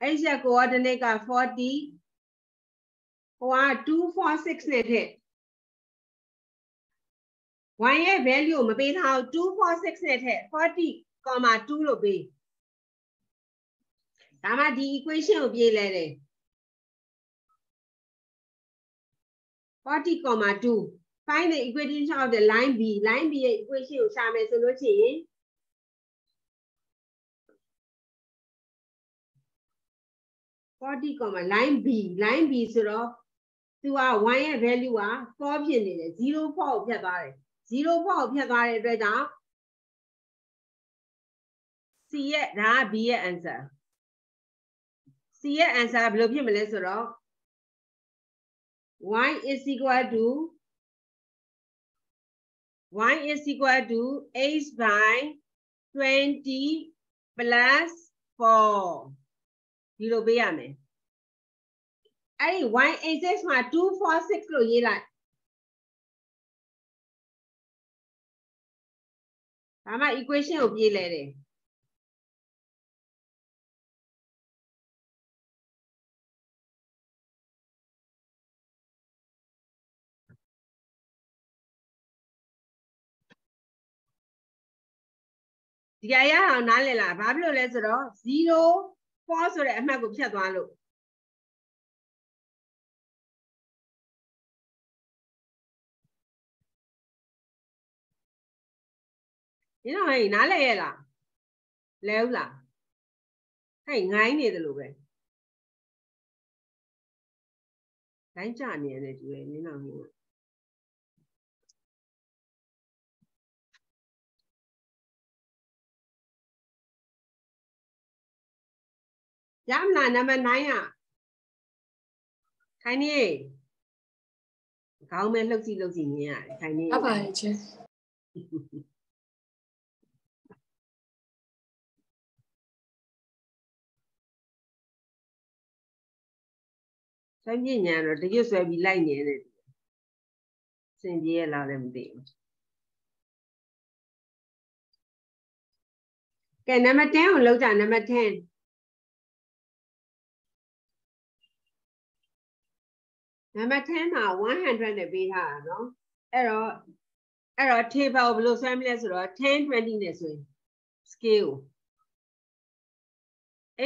x ရဲ့ coordinate က40ဟိုက246နဲ့ထည့် y ရဲ့ value ကိုမပေးထားဘူး246နဲ့ထည့်40.2လို့ပေးဒါမှဒီ equation ကိုပြေးလဲတယ်40.2 find the equation of the line B line B ရဲ့ equation ကိုရှာမယ်ဆိုလို့ရှိရင် 40 line B line B ဆိုတော့သူက1ရဲ့ value က4ဖြစ်နေတယ်0 4ကိုဖြတ်သွားတယ်0 4ကိုဖြတ်သွားတဲ့အတွက်ကြောင့် C ရဲ့ဒါက B ရဲ့ answer C ရဲ့ answer ကဘယ်လိုဖြစ်မလဲဆိုတော့ y is equal to y is equal to h by 20 plus 4 ဒီလိုပေးရမယ်အဲ့ဒီ 186မှာ246လို့ရေးလိုက်ဒါမှ equation ကိုပြေးလဲတယ်ဒီအရာအောင်နားလည်လားဘာဖြစ်လို့လဲဆိုတော့0 4ဆိုတဲ့အမှတ်ကိုဖြတ်သွားလို့ဒီတော့ဟဲ့နားလဲရဲ့လားလဲဦးလားဟဲ့ငိုင်းနေတယ်လို့ပဲဂိုင်းကြနေရတယ်ဒီလေနင်းအော ရမလားနံပါတ်9อ่ะခိုင်းနေခေါင်းမဲလှုပ်ကြည့်လှုပ်ကြည့်မြင်ရတယ်ခိုင်းနေဟုတ်ပါတယ်ချင်းဆွဲပြည့်ညာတော့တရွတ်ဆွဲပြီးလိုက်နေတယ်စင်ပြေရလားလည်းမသိဘူးကဲနံပါတ်10ကိုလောက်ကြနံပါတ်10 နံပါတ်10မှာ100နဲ့ပေးထားတာเนาะအဲ့တော့အဲ့တော့ table ကိုဘယ်လိုဆွဲမလဲဆိုတော့10 20နဲ့ဆိုရင် scale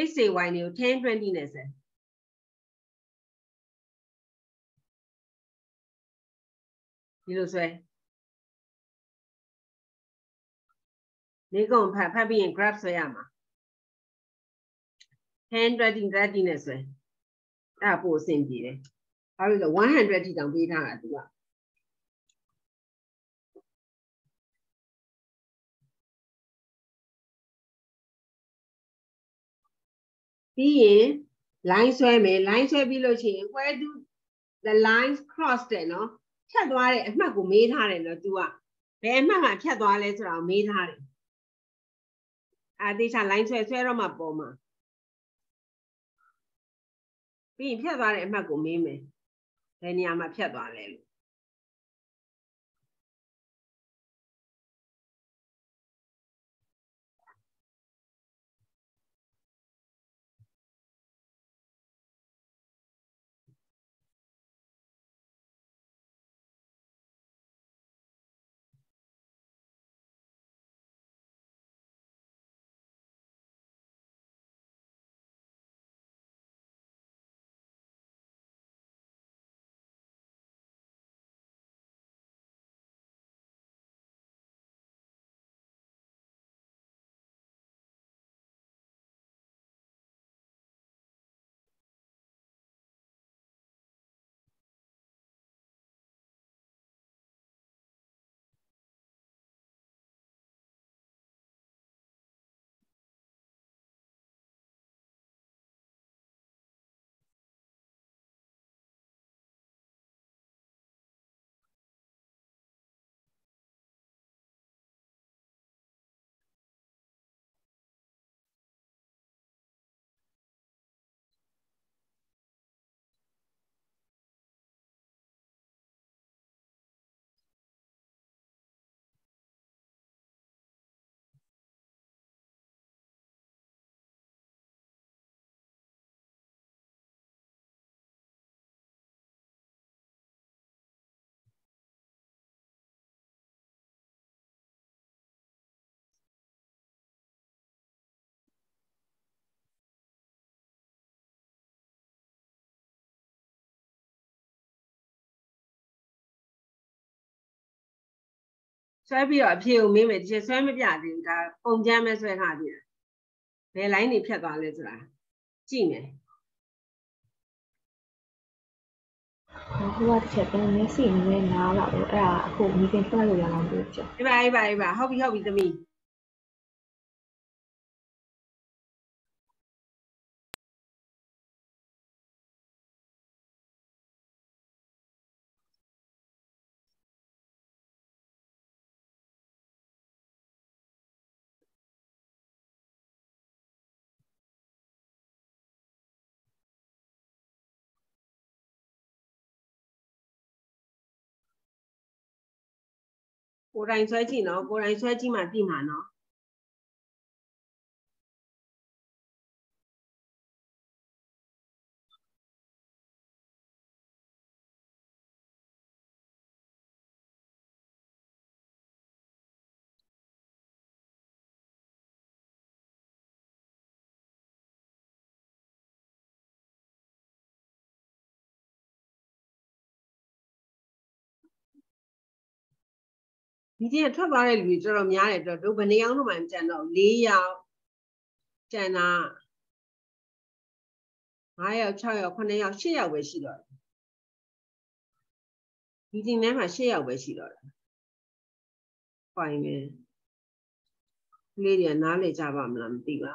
x y တွေကို10 20နဲ့ဆွဲဒီလိုဆွဲနေကုန်ဖတ်ဖတ်ပြီးရင် graph ဆွဲရမှာ10 20 30နဲ့ဆွဲအဲ့ဒါပို့အဆင်ပြေတယ် ဘာလို့လဲ100ထိတောင်ပေးထားတာသူကပြီးရင် line ဆွဲမယ် line ဆွဲပြီးလို့ရှိရင် where do the lines cross တယ်နော်ဖြတ်သွားတဲ့အမှတ်ကိုမေးထားတယ်နော် तू ကဘယ်အမှတ်မှာဖြတ်သွားလဲဆိုတာကိုမေးထားတယ်အာတေချာ line ဆွဲဆွဲတော့မှပေါ်မှာပြီးရင်ဖြတ်သွားတဲ့အမှတ်ကိုမေးမယ် ဘယ်နေရာမှာဖြတ်သွားလဲလို့ ဆွဲပြီးတော့အဖြေကိုမေးမယ်ဒီချက်ဆွဲမပြသေးဘူးဒါပုံချမ်းပဲဆွဲထားသေးတယ်ဘယ် line တွေဖြတ်သွားလဲဆိုတာကြည့်မယ်အခုကတစ်ချက်တန်းမျက်စိနဲ့နားလာတော့အဲ့ဒါအခုမီတင်ထွက်လို့ရအောင်လို့ချက်အေးပါအေးပါအေးပါဟုတ်ပြီဟုတ်ပြီသမီး ကိုယ်တိုင်ဆွဲကြည့်နော်ကိုယ်တိုင်ဆွဲကြည့်မှ ဒီကျင်းထွက်သွားတဲ့လူတွေတော်တော်များတယ်တော့တို့ဘယ်နှစ်ယောက်တော့မှမကြံတော့၄ယောက်ကြံတာ9ယောက်6ယောက်9ယောက်10ယောက်ပဲရှိတော့တယ်ဒီကျင်းထဲမှာ10ယောက်ပဲရှိတော့တယ်ပိုင်ပဲကလေးတွေကနားလေကြပါမလားမသိပါ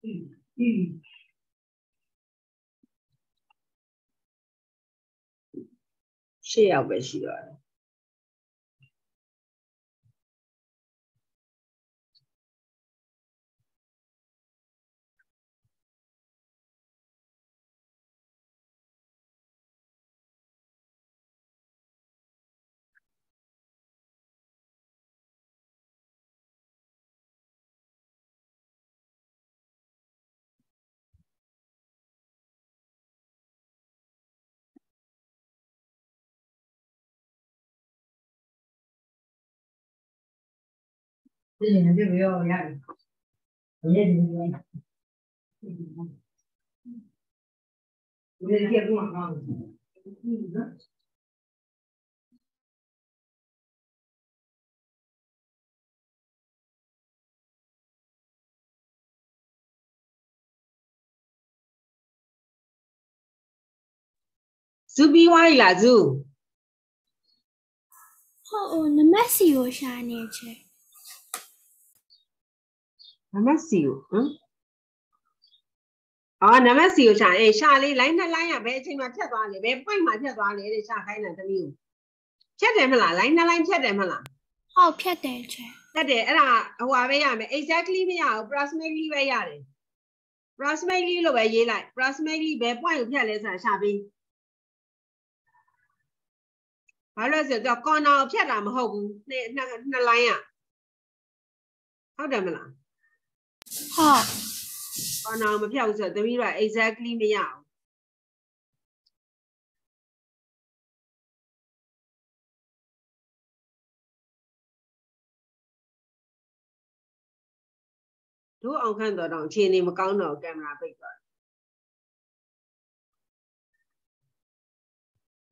ဘူး ရှစ်ယောက်ပဲ ရှိတော့တယ်ဒီနေ့ပြပြရောရတယ်။ဒီနေ့ဒီနေ့ဒီနေ့ကတော့မှာနော်ဇူပြီးဝိုင်းလားဇူဟုတ်ဟို နမက်စီကိုရှာနေချေနမစီကိုဟမ်အော်နမစီကိုရှာအေးရှာလေးလိုင်းနှစ်လိုင်းကဘယ်အချိန်မှာဖြတ်သွားလဲဘယ်ပိုက်မှာဖြတ်သွားလဲတဲ့ရှာခိုင်းတာသမီးကိုဖြတ်တယ်မလားလိုင်းနှစ်လိုင်းဖြတ်တယ်မလားဟုတ်ဖြတ်တယ်ချေဖြတ်တယ်အဲ့ဒါဟိုဟာပဲရမယ် exactly မရဘူး approximately ပဲရတယ် approximately လို့ပဲရေးလိုက် approximately ဘယ် point ကိုဖြတ်လဲဆိုတာရှာပြီးဘာလို့လဲဆိုတော့ corner ကိုဖြတ်တာမဟုတ်ဘူးနှစ်နှစ်နှစ်လိုင်းอ่ะဟုတ်တယ်မလား ဟုတ် corner ကိုမဖြတ်ဘူးဆိုတော့သမီးတို့က exactly မရဘူးတို့အောင်ခန့်တော်တောင်အခြေအနေမကောင်းတော့ကင်မရာပိတ်သွားတယ်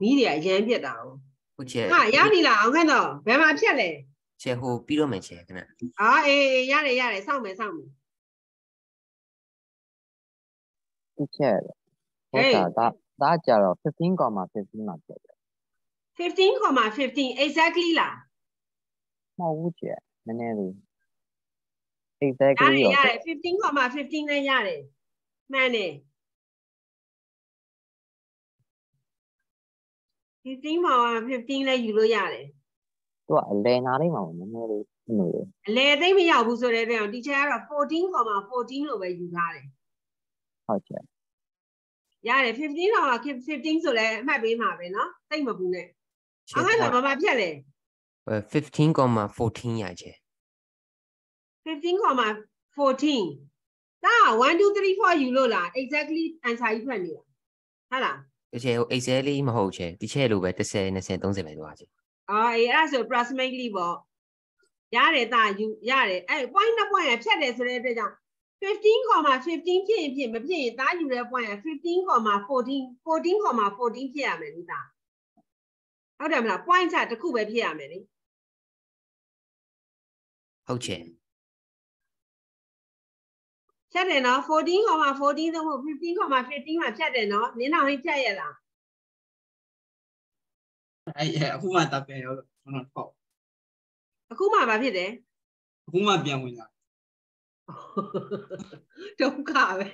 မီးတွေကအရန်ပြက်တာ哦ဟုတ်ချေဟာရပြီလားအောင်ခန့်တော်ဘယ်မှာဖြတ်လဲချေဟိုပြီးတော့မယ်ချေခဏအာအေးအေးရတယ်ရတယ်စောင့်မယ်စောင့်မယ် တစ်ချက်ဟုတ်ဟေးတာဒါဒါကြတော့15.15မှာဖြစ်တယ်15.15 exactly လားမဟုတ်ဘူးကျနည်းနည်းလေးရ exactly တယ်ရောရတယ်15.15လည်းရတယ်မှန်တယ်15.15လည်းယူလို့ရတယ်သူကအလဲနာလေးမှာပေါ့နည်းနည်းလေးနေတယ်အလဲသိမ့်မရောက်ဘူးဆိုတဲ့အတွက်တီချာကတော့14.14လို့ပဲယူထားတယ် ဟုတ်ကျ ရတယ်15တော့15ဆိုလဲအမှတ်ပေးမှာပဲเนาะသိမ့်မဘူးနဲ့ ချေ အမှန်တော့မမဖြတ်လဲ 15.14ရချေ 15.14ဒါ1 2 3 4ယူလို့လား exactly answer ကြီးထွက်နေတာဟုတ်လား ချေဟို excel လေးမဟုတ်ချေဒီချေလိုပဲ30 20 30ပဲသွားချေ အော်အေးအဲ့ဒါဆို approximately ပေါ့ရတယ်တာယူရတယ်အဲ့ point နှစ် point ရဖြတ်တယ်ဆိုတဲ့အတွက်ကြောင့် 15.15ဖြစ်ရင်ဖြစ်မဖြစ်ရင်တာယူတဲ့ point က15.14 14.14ဖြစ်ရမယ်နိတာဟုတ်တယ်မလား point ချတစ်ခုပဲဖြစ်ရမယ်လေဟုတ်ချေဖြတ်တယ်နော်14.14သို့မဟုတ်15.15မှာဖြတ်တယ်နော်နင်းတော်ဟင်းဖြတ်ရလားအဲ့အဲ့အခုမှတပ်ပြန်ရောလို့ကျွန်တော်ပေါ့အခုမှဘာဖြစ်တယ်အခုမှပြန်ဝင်လာ ဒုက္ခပဲ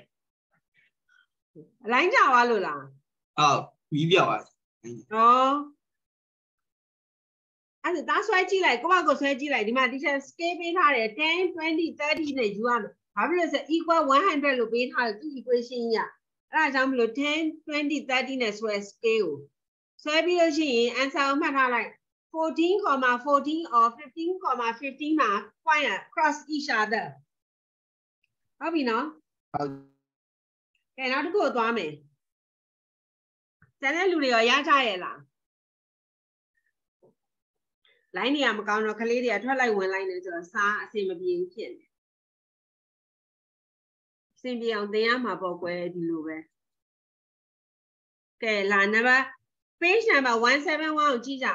အလိုင်းကြသွားလို့လားအော်ပြီးပြောက်သွားဩအဲ့ဒါသားဆွဲကြည့်လိုက်ကိုယ့်ဘက်ကိုဆွဲကြည့်လိုက်ဒီမှာ teacher scale ပေးထားတယ်10 20 30နဲ့ယူရမယ်ဘာဖြစ်လို့လဲဆို equal 100လို့ပေးထားတယ်သူ equation ကြီးอ่ะအဲ့ဒါကြောင့်မလို့10 20 30နဲ့ဆွဲ scale ကိုဆွဲပြီးလို့ရှိရင် answer ကိုမှတ်ထားလိုက်14,14 or 15,15မှာ point က cross each other ဟုတ်ပြီနော်ဟုတ်ကဲနောက်တစ်ခုကိုသွားမယ်ကျန်တဲ့လူတွေရောရကြရဲ့လားလိုင်းတွေကမကောင်းတော့ကလေးတွေကထွက်လိုက်ဝင်လိုက်နေဆိုတော့စားအဆင်မပြေဘူးဖြစ်နေအဆင်ပြေအောင်သင်ရမှာပေါ့ကွယ်ဒီလိုပဲကဲလာနံပါတ် page number 171ကိုကြည့်ကြ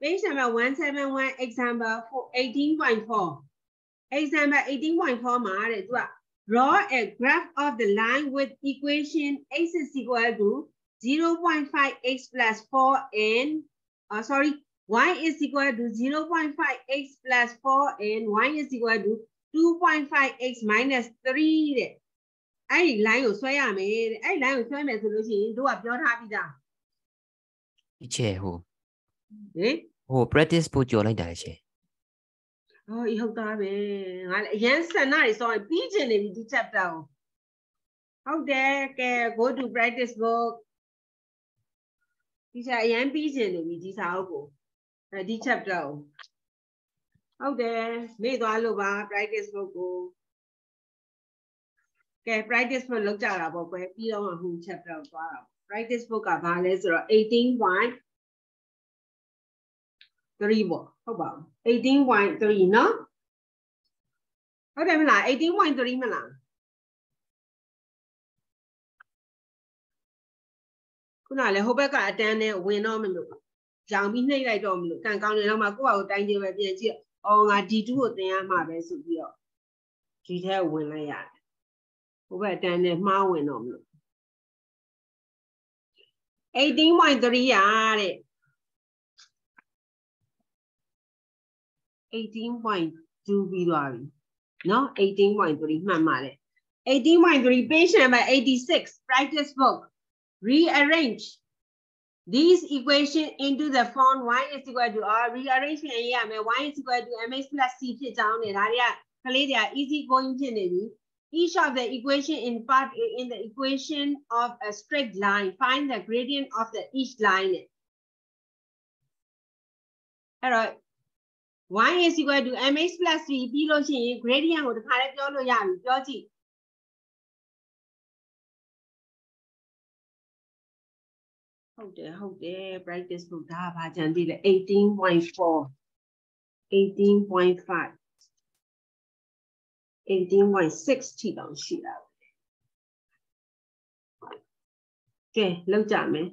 page number 171 example 18.4 example 18.4မှာတဲ့သူက draw a graph of the line with equation x is equal to 0.5x plus 4 and uh, sorry y is equal to 0.5x plus 4 and y is equal to 2.5x minus 3တဲ့အဲ့ဒီ line ကိုဆွဲရမယ်တဲ့အဲ့ဒီ line ကိုဆွဲမယ်ဆိုလို့ရှိရင်တို့ကပြောထားပြီးသားဒီချက်ဟိုဟင်ဟို practice ပို့ကြော်လိုက်တာလေချက် ဟောဤဟုတ်သားပဲငါလည်းအရန်ဆန္ဒတွေစောရင်ပြီးကျင်နေပြီဒီ chapter ကိုဟုတ်တယ်ကဲ go to practice book ဒီစာအရန်ပြီးကျင်နေပြီဒီစာအုပ်ကိုအဲဒီ chapter ကိုဟုတ်တယ်မေ့သွားလို့ပါ practice book ကိုကဲ practice book လောက်ကြတာပေါ့ကွယ်ပြီးတော့မှဟို chapter ကိုသွားတာပေါ့ practice book ကဘာလဲဆိုတော့18.3ပေါ့ဟုတ်ပါဘူး 18.3နော်ဟုတ်တယ်မလား18.3မလားခုနလေဟိုဘက်ကအတန်းနဲ့ဝင်တော့မလို့ရောင်ပြီးနှိပ်လိုက်တော့မလို့ကန်ကောင်းနေတော့မှကိုယ့်အကိုတိုင်းကျပဲပြန်ကြည့်အော်ငါ D2 ကိုသင်ရမှာပဲဆိုပြီးတော့ဒီထဲဝင်လိုက်ရတယ်ဟိုဘက်အတန်းနဲ့မှားဝင်တော့မလို့18.3ရတဲ့ 18.2 No, 18.3 Mamale. 18.3, page number 86, practice book. Rearrange this equation into the form y is equal to r. Rearrangement အရေးရမယ် y is equal to mx plus c ဖြစ်ကြောင်းနဲ့ဒါတွေကကလေးတွေက easy going ဖြစ်နေပြီ each of the equation in part A in the equation of a straight line. Find the gradient of the each line. All right. Y is equal to mx plus c ပြီးလို့ရှိရင် gradient ကိုတခါလေးပြောလို့ရပြီပြောကြည့်ဟုတ်တယ်ဟုတ်တယ် practice book ဒါကဘာကြံသေးလဲ18.4 18.5 18.6ထိတောင်ရှိတာကဲလောက်ကြမယ်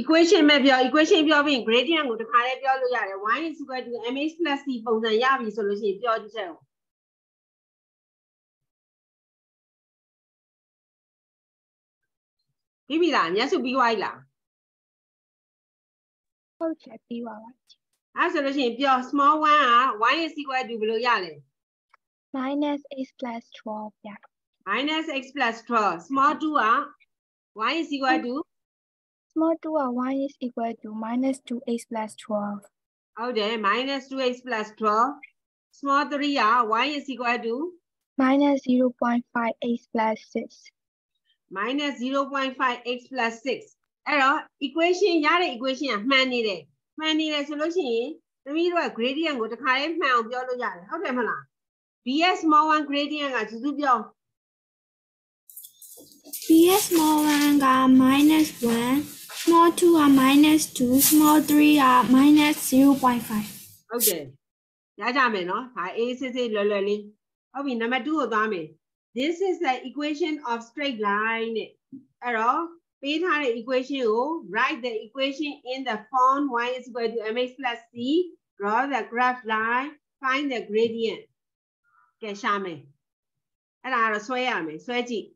equation မဲ့ပြော equation ပြောပြီး gradient ကိုတခါလေးပြောလို့ရတယ် y is equal to mx plus c ပုံစံရပြီဆိုလို့ရှိရင်ပြောကြည့်ချက်ကိုပြီးပြီလားမျက်စုပြီးသွားပြီလားဟုတ်ချက်ပြီးပါပါအဲ့ဆိုလို့ရှိရင်ပြော small one က y is equal to ဘယ်လိုရလဲ minus x plus 12ရ minus x plus 12 small 2က y is equal to small 2က y is equal to minus 2x plus 12ဟုတ်တယ် minus 2x plus 12 small 3က y is equal to minus 0.5x plus 6 minus 0.5x plus 6 အဲ့တော့ equation ရတဲ့ equation ကမှန်နေတယ်မှန်နေတယ်ဆိုလို့ရှိရင်သမီးတို့က gradient ကိုတခါလေးမှန်အောင်ပြောလို့ရတယ်ဟုတ်တယ်မလား bs small 1 gradient ကစုစုပြော BS small 1က minus 1 small 2က minus 2 small 3က minus 0.5ဟုတ်တယ်ရကြမယ်နော်ဒါအေးစစ်စစ်လွယ်လွယ်လေးဟုတ်ပြီနံပါတ်2ကိုသွားမယ် this is the equation of straight line တဲ့အဲ့တော့ပေးထားတဲ့ equation ကို write the equation in the form y is equal to mx plus c draw the graph line find the gradient ကဲရှာမယ်အဲ့ဒါကတော့ဆွဲရမယ်ဆွဲကြည့်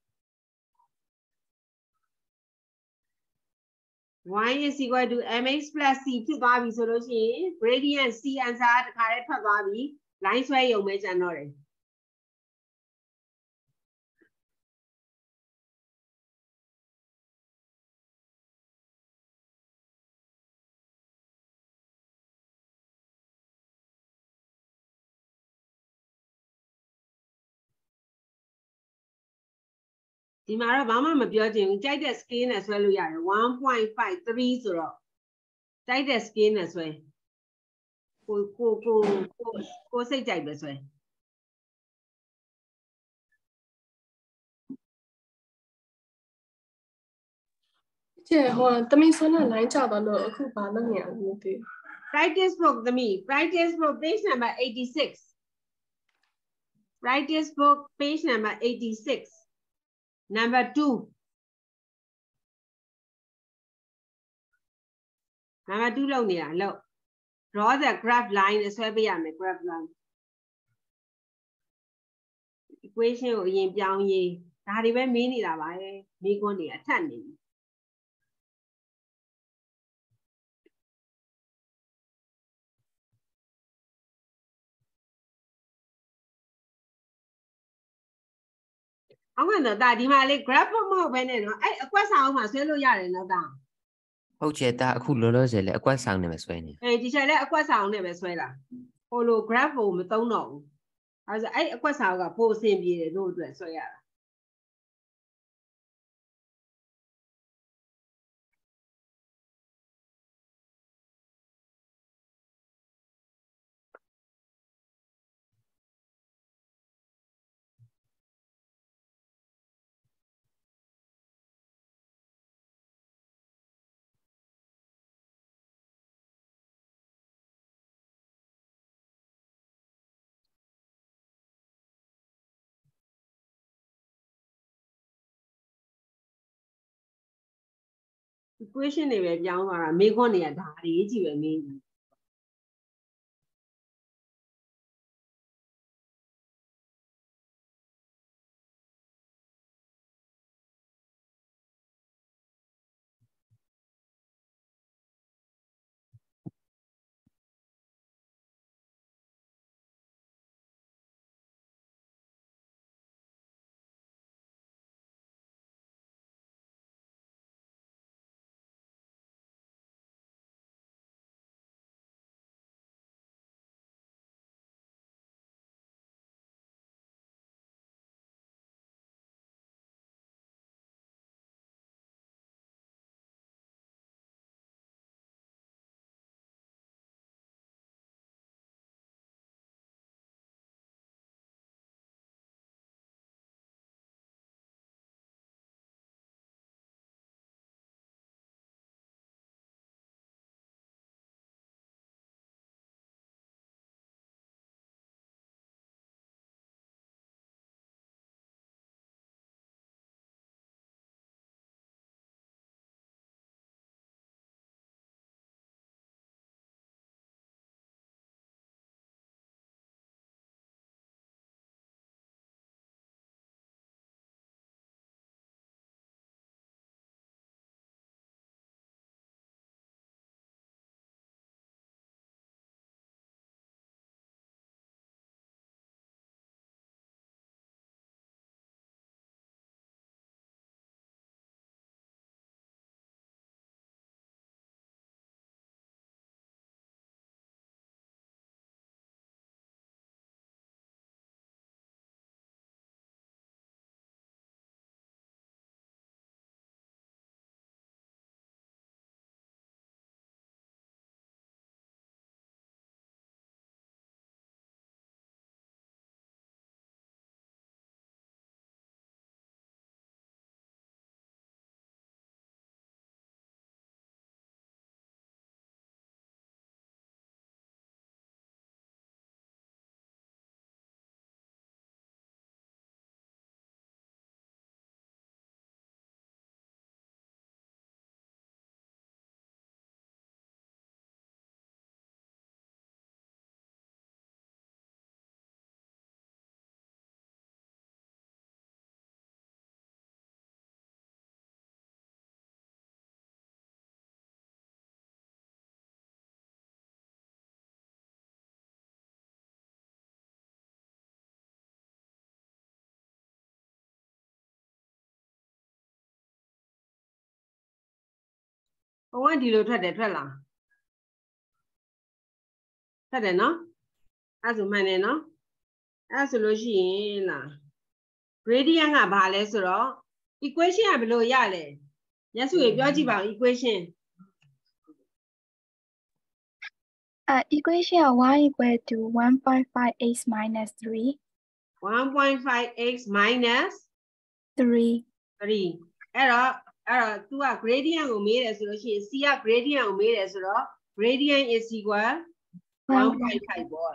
y is equal to mx plus c ဖြစ်သွားပြီဆိုလို့ရှိရင် gradient c answer တခါတည်းထွက်သွားပြီ line ဆွဲရုံပဲကျန်တော့တယ် ဒီမှာတော့ဘာမှမပြောချင်ဘူးကြိုက်တဲ့ scale နဲ့ဆွဲလို့ရတယ်1.53ဆိုတော့ကြိုက်တဲ့ scale နဲ့ဆွဲကိုကိုကိုကိုကိုစိတ်ကြိုက်ပဲဆွဲကျဲဟိုတမီဆွမ်းတဲ့ line ကြတော့လို့အခုဘာလုပ်နေရလဲမသိဘူး practice book သမီး practice book page number 86 practice book page number 86 number 2 number 2လောက်နေတာလောက် draw the graph line နဲ့ဆွဲပေးရမယ် graph line equation ကိုအရင်ပြောင်းရေးဒါတွေပဲမေးနေတာပါရဲ့မေးခွန်းတွေအထက်နေပြီ အောက်ကတော့ဒါဒီမှာလေ graph မဟုတ်ဘဲနဲ့နော်အဲ့အကွက်စာအုပ်မှာဆွဲလို့ရတယ်နော်ဒါဟုတ်ချေဒါအခုလောလောဆယ်လဲအကွက်ဆောင်နေမှာဆွဲနေအေးဒီချက်လည်းအကွက်စာအုပ်နဲ့ပဲဆွဲတာဟိုလို graph ကိုမသုံးတော့ဘူးအဲဒါဆိုအဲ့အကွက်စာအုပ်ကပိုအဆင်ပြေတယ်တို့အတွက်ဆွဲရတာ equation တွေပဲပြောင်းသွားတာမေးခွန်းတွေကဒါတွေကြည့်ပဲမေးနေ ဘဝဒီလိုထွက်တယ်ထွက်လားထွက်တယ်နော်အဲ့ဒါဆိုမှန်တယ်နော်အဲ့ဒါဆိုလို့ရှိရင်လား gradient ကဘာလဲဆိုတော့ equation ကဘယ်လိုရလဲညစုရေပြောကြည့်ပါဦး equation Uh, equation of y equal to 1.5x minus 3, 1.5x minus 3. 3အဲ့တော့ အဲ့တော့ तू က gradient ကိုမေးတယ်ဆိုလို့ရှိရင် c က gradient ကိုမေးတယ်ဆိုတော့ gradient is equal 1.5ပေါ့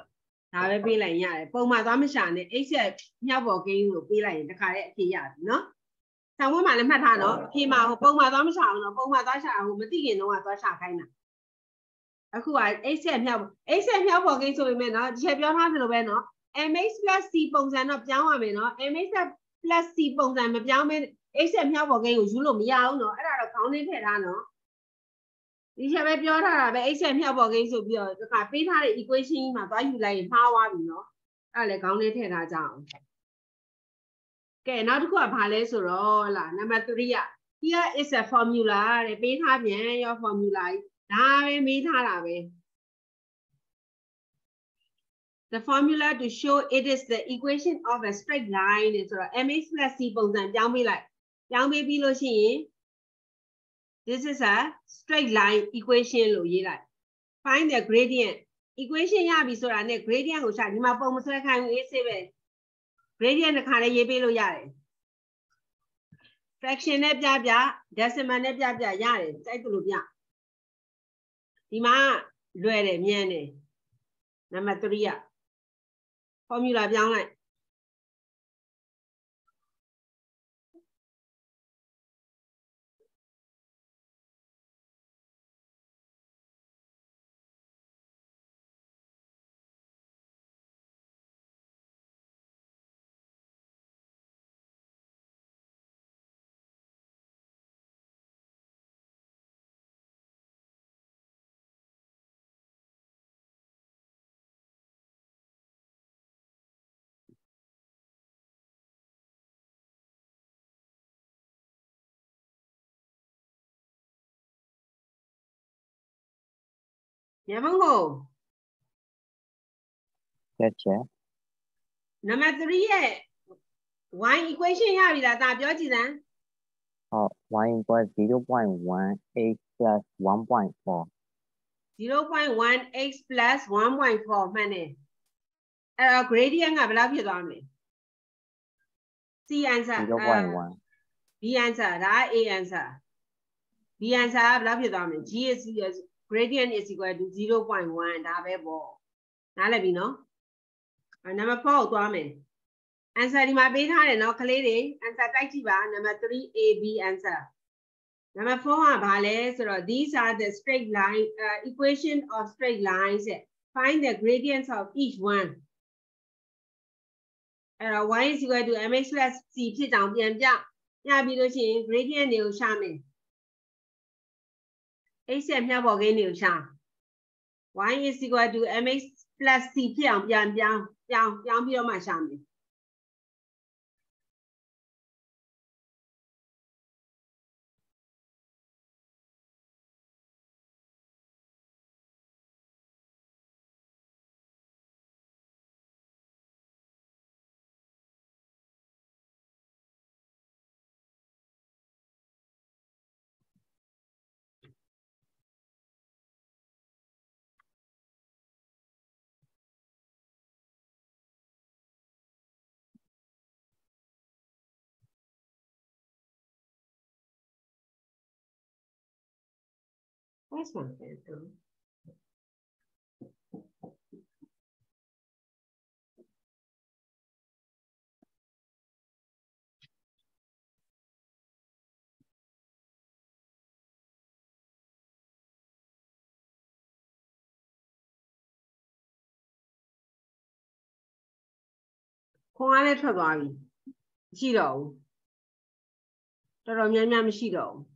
ဒါပဲပေးလိုက်ရတယ်ပုံမှန်သွားမရှာနဲ့ x ရဲ့မြောက်ပေါ်ကိန်းကိုပေးလိုက်ရင်တခါတည်းအဖြေရပြီနော်ဆောင်းဝန်းမှာလည်းမှတ်ထားနော်အဖြေမှာဟိုပုံမှန်သွားမရှာအောင်နော်ပုံမှန်သွားရှာဟိုမသိခင်တုန်းကသွားရှာခိုင်းတာအခုက x ရဲ့မြောက် x ရဲ့မြောက်ပေါ်ကိန်းဆိုပေမဲ့နော်ဒီချက်ပြောထားသလိုပဲနော် mx c ပုံစံတော့ပြောင်းရမယ်နော် mx c ပုံစံမပြောင်းမဲ x ရဲ့မြောက်ပေါ်ကိန်းကိုယူလို့မရဘူးနော်အဲ့ဒါတော့ခေါင်းလေးထည့်ထားနော်ဒီချက်ပဲပြောထားတာပဲ x ရဲ့မြောက်ပေါ်ကိန်းဆိုပြီးတော့ဒီကပေးထားတဲ့ equation ကြီးမှာသွားယူလိုက်ရင်မှားသွားပြီနော်အဲ့ဒါလည်းခေါင်းလေးထည့်ထားကြအောင်ကဲနောက်တစ်ခုကဘာလဲဆိုတော့လာနံပါတ်3က here is a formula တဲ့ပေးထားပြန်ရော formula ကြီးဒါပဲမေးထားတာပဲ the formula to show it is the equation of a straight line တဲ့ဆိုတော့ mx c ပုံစံပြောင်းပေးလိုက် ပြောင်းပေးပြီးလို့ရှိရင် this is a straight line equation လို့ရေးလိုက် find the gradient equation ရပြီဆိုတာနဲ့ gradient ကိုရှာဒီမှာပုံမဆွဲခိုင်းဘူးအေးဆေးပဲ gradient တစ်ခါလေးရေးပေးလို့ရတယ် fraction နဲ့ပြပြ decimal နဲ့ပြပြရတယ်စိုက်တယ်လို့ပြဒီမှာလွယ်တယ်မြန်တယ်နံပါတ်3က formula ပြောင်းလိုက် ညမကိုချက်ချက်နံပါတ်3ရဲ့ y equation ရပြီလားဒါပြောကြည့်စမ်းဟုတ် y equals 0.1 x plus 1.4 0.1x 1.4မှန်တယ်အဲ့တော့ gradient ကဘယ်လောက်ဖြစ်သွားမလဲ C answer 0.1 B answer ဒါ A answer B answer ကဘယ်လောက်ဖြစ်သွားမလဲ G is gradient is equal to 0.1ဒါပဲပေါ့နားလည်ပြီနော်အဲ number 4ကိုသွားမယ် answer ဒီမှာပေးထားတယ်နော်ကလေးတွေ answer တိုက်ကြည့်ပါ number 3 A B answer number 4ကဘာလဲဆိုတော့ these are the straight line uh, equation of straight lines တဲ့ find the gradients of each one အဲ့တော့ y is equal to mx plus c ဖြစ်ကြောင်ပြန်ပြပြပြီးလို့ရှိရင် gradient တွေကိုရှာမယ် x ရဲ့မြောက်ပေါ်ကိန်းတွေကိုရှာ y is equal to mx plus c ဖြစ်အောင်ပြန်ပြောင်းပြောင်းပြောင်းပြီးတော့မှရှာမယ် Where's my pen? ။ခွန်အားလည်းထွက်သွားပြီ။မရှိတော့ဘူး။တော်တော်များများမရှိတော့ဘူး။။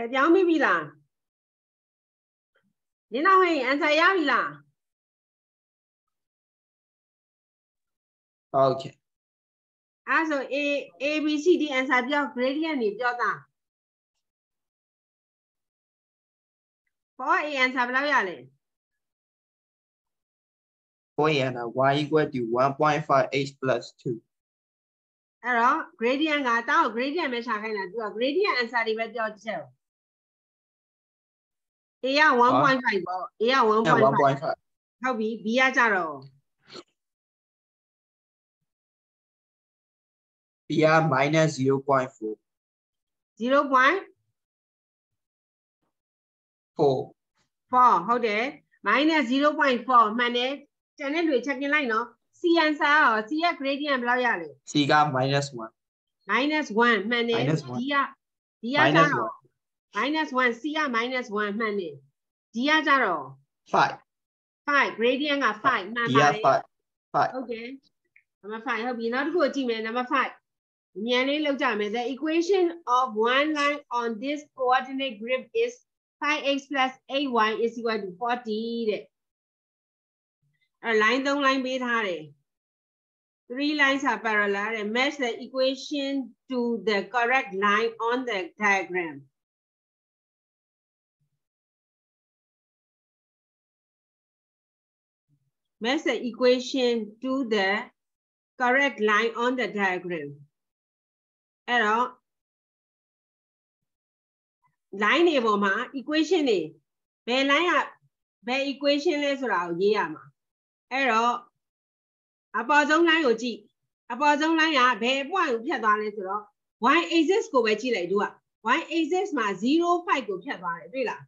ကဲပြောင်းပြီပြီလား။ဒီနောက်ဟဲ့ answer ရပြီလား။ Okay အဲ့ဆို A A B C D answer ပြော gradient နေပြောတာ for A answer ဘယ်လောက်ရလဲ for a and y equal to 1.5 h plus 2အဲ့တော့ gradient ကတောင်း gradient ပဲရှာခိုင်းတာသူက gradient answer တွေပဲပြောချက် A က1.5ပေါ့ A က and 1.5 1.5ဟုတ်ပြီ B ကကြတော့ b က minus 0.4 0.4 4ဟုတ်တယ် minus 0.4မှန်တယ်ကျန်တဲ့လူချက်ပြင်လိုက်နော် C answer ရော C ရဲ့ gradient ဘယ်လောက်ရလဲ c က minus 1 minus 1မှန်တယ် minus D က D ကကြ minus တော့ minus 1 C က minus 1မှန်တယ် D ကကြတော့ 1 5 5 gradient က5မှန် d ပါ က တယ် 5 5 ဟုတ်တယ် number 5ဟုတ်ပြီနောက်တစ်ခုကိုကြည့်မယ် number 5အမြန်လေးလောက်ကြမယ် the equation of one line on this coordinate grid is 5x plus 8y is equal to 40တဲ့အဲ line 3 line ပေးထားတယ် three lines are parallel and match the equation to the correct line on the diagram Match the equation to the correct line on the diagram အဲ့တော့ line တွေပေါ်မှာ equation တွေဘယ် line ကဘယ် equation လဲဆိုတာကိုရေးရမှာအဲ့တော့အပေါ်ဆုံး line ကိုကြည့်အပေါ်ဆုံး line ကဘယ် point ကိုဖြတ်သွားလဲဆိုတော့ y axis ကိုပဲကြည့်လိုက်တို့က y axis မှာ05ကိုဖြတ်သွားတယ်တွေ့လား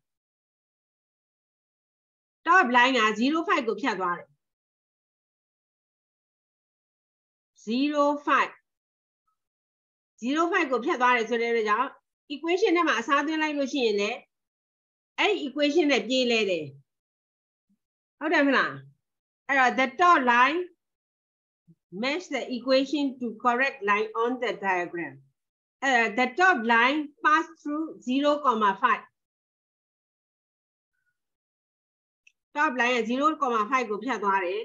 top line က05ကိုဖြတ်သွားတယ် 05 05ကိုဖြတ်သွားတယ်ဆိုတဲ့အတွက်ကြောင့် equation ထဲမှာအစားသွင်းလိုက်လို့ရှိရင်လည်းအဲ့ဒီ equation နဲ့ပြေးလဲတယ်ဟုတ်တယ်မလားအဲ့တော့ the top line match the equation to correct line on the diagram အဲ့ the top line pass through 0.5 top line က0.5ကိုဖြတ်သွားတယ်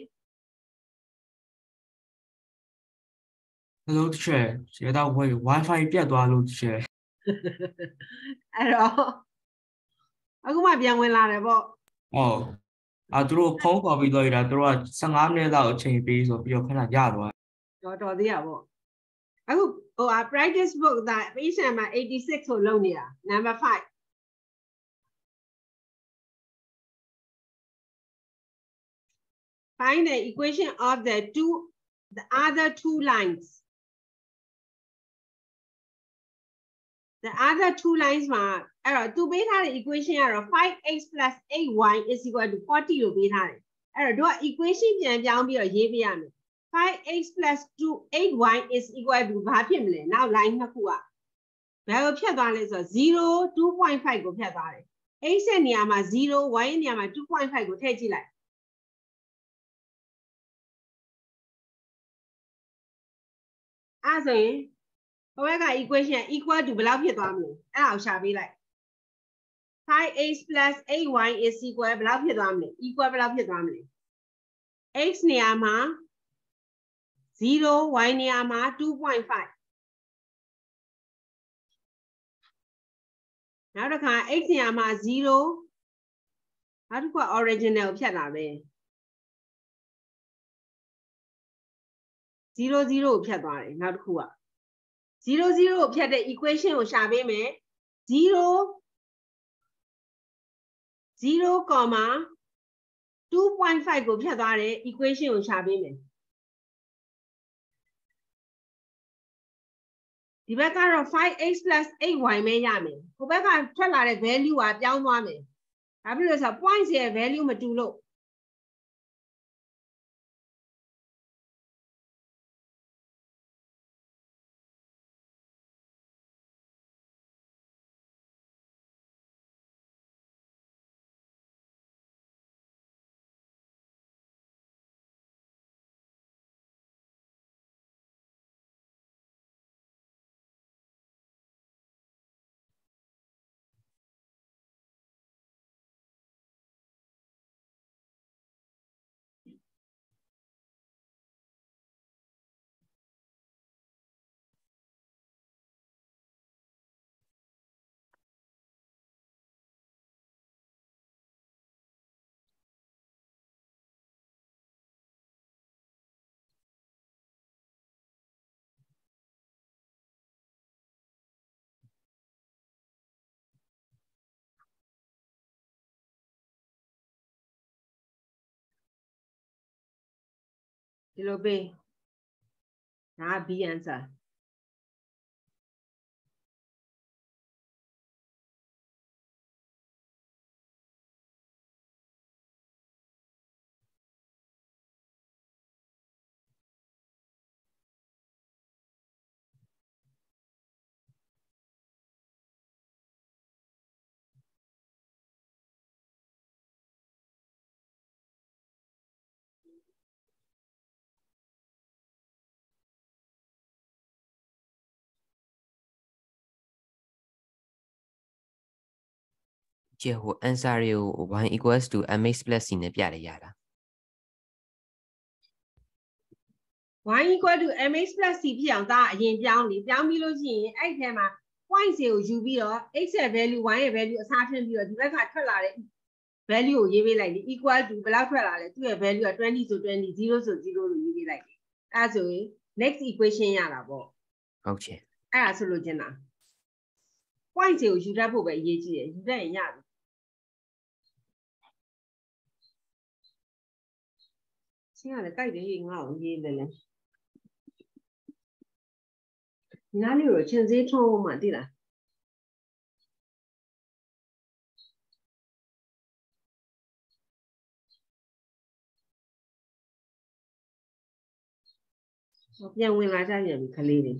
လို့တစ်ချက်ရတာဝိုင် Wi-Fi ပြတ်သွားလို့တစ်ချက်အဲ့တော့အခုမှပြန်ဝင်လာတယ်ပေါ့ဟုတ်အာသူတို့ဖုန်းခေါ်ပြီးတော့ရတာသူတို့က15မိနစ်လောက်အချိန်ပေးဆိုပြီးတော့ခဏရသွားတော်တော်သေးရပေါ့အခုဟို practice book ဒါ page number 86ကိုလုပ်နေတာ number 5။ find the equation of the two the other two lines the other two lines မှာအဲ့တော့သူပေးထားတဲ့ equation ကတော့ 5x 8y is equal to 40လို့ပေးထားတယ်အဲ့တော့တို့က equation ပြန်ပြောင်းပြီးတော့ရေးပြရမယ် 5x plus 2 8y is equal to ဘာဖြစ်မလဲနောက် line နှစ်ခုကဘယ်ကိုဖြတ်သွားလဲဆိုတော့0 2.5ကိုဖြတ်သွားတယ် x ရဲ့နေရာမှာ0 y ရဲ့နေရာမှာ2.5ကိုထည့်ကြည့်လိုက်အဲ့ဆိုရင် ဟိုဘက်က equation equal to ဘယ်လောက်ဖြစ်သွားမလဲအဲ့ဒါကိုရှာပေးလိုက် 5x plus 8y is equal ဘယ်လောက်ဖြစ်သွားမလဲ equal ဘယ်လောက်ဖြစ်သွားမလဲ x နေရာမှာ0 y နေရာမှာ2.5နောက်တစ်ခါ x နေရာမှာ0နောက်တစ်ခုက original ကိုဖြတ်တာပဲ0 0ကိုဖြတ်သွားတယ်နောက်တစ်ခုက 0 0ကိုဖြတ်တဲ့ equation ကိုရှာပေးမယ်0 0 2.5ကိုဖြတ်သွားတဲ့ equation ကိုရှာပေးမယ်ဒီဘက်ကတော့ 5x 8y ပဲရမယ်ဟိုဘက်ကထွက်လာတဲ့ value ကပြောင်းသွားမယ်ဒါဖြစ်လို့ဆို points ရဲ့ value မတူလို့ ဒီလိုပေး က B answer ကြည့်ဟို answer တွေကို y equals to mx plus c နဲ့ပြတယ်ရတာ y equal to mx plus c ဖြစ်အောင်ဒါအရင်ပြောင်းလေပြောင်းပြီးလို့ရှိရင်အဲ့ဒီထဲမှာ point တွေကိုယူပြီးတော့ x ရဲ့ value y ရဲ့ value အစားထိုးပြီးတော့ဒီဘက်ကထွက်လာတဲ့ value ကိုရေးပေးလိုက်လေ equal to ဘယ်လောက်ထွက်လာလဲသူ့ရဲ့ value က20ဆို20 0ဆို0လို့ရေးပေးလိုက်လေအဲဒါဆိုရင် next equation ရတာပေါ့ဟုတ်ချင်အဲ့ဒါဆိုလို့ကျင်တာ point တွေကိုယူတတ်ဖို့ပဲအရေးကြီးတယ်ယူတတ်ရင်ရပြီရှင်းရတယ် ကြိုက်တယ်ငါ့ကိုရေးတယ်လေဒီနားလေးကိုချင်စေးထုံးမှသိလားဟောပြန်ဝင်လာကြပြန်ပြီခလေးတွေ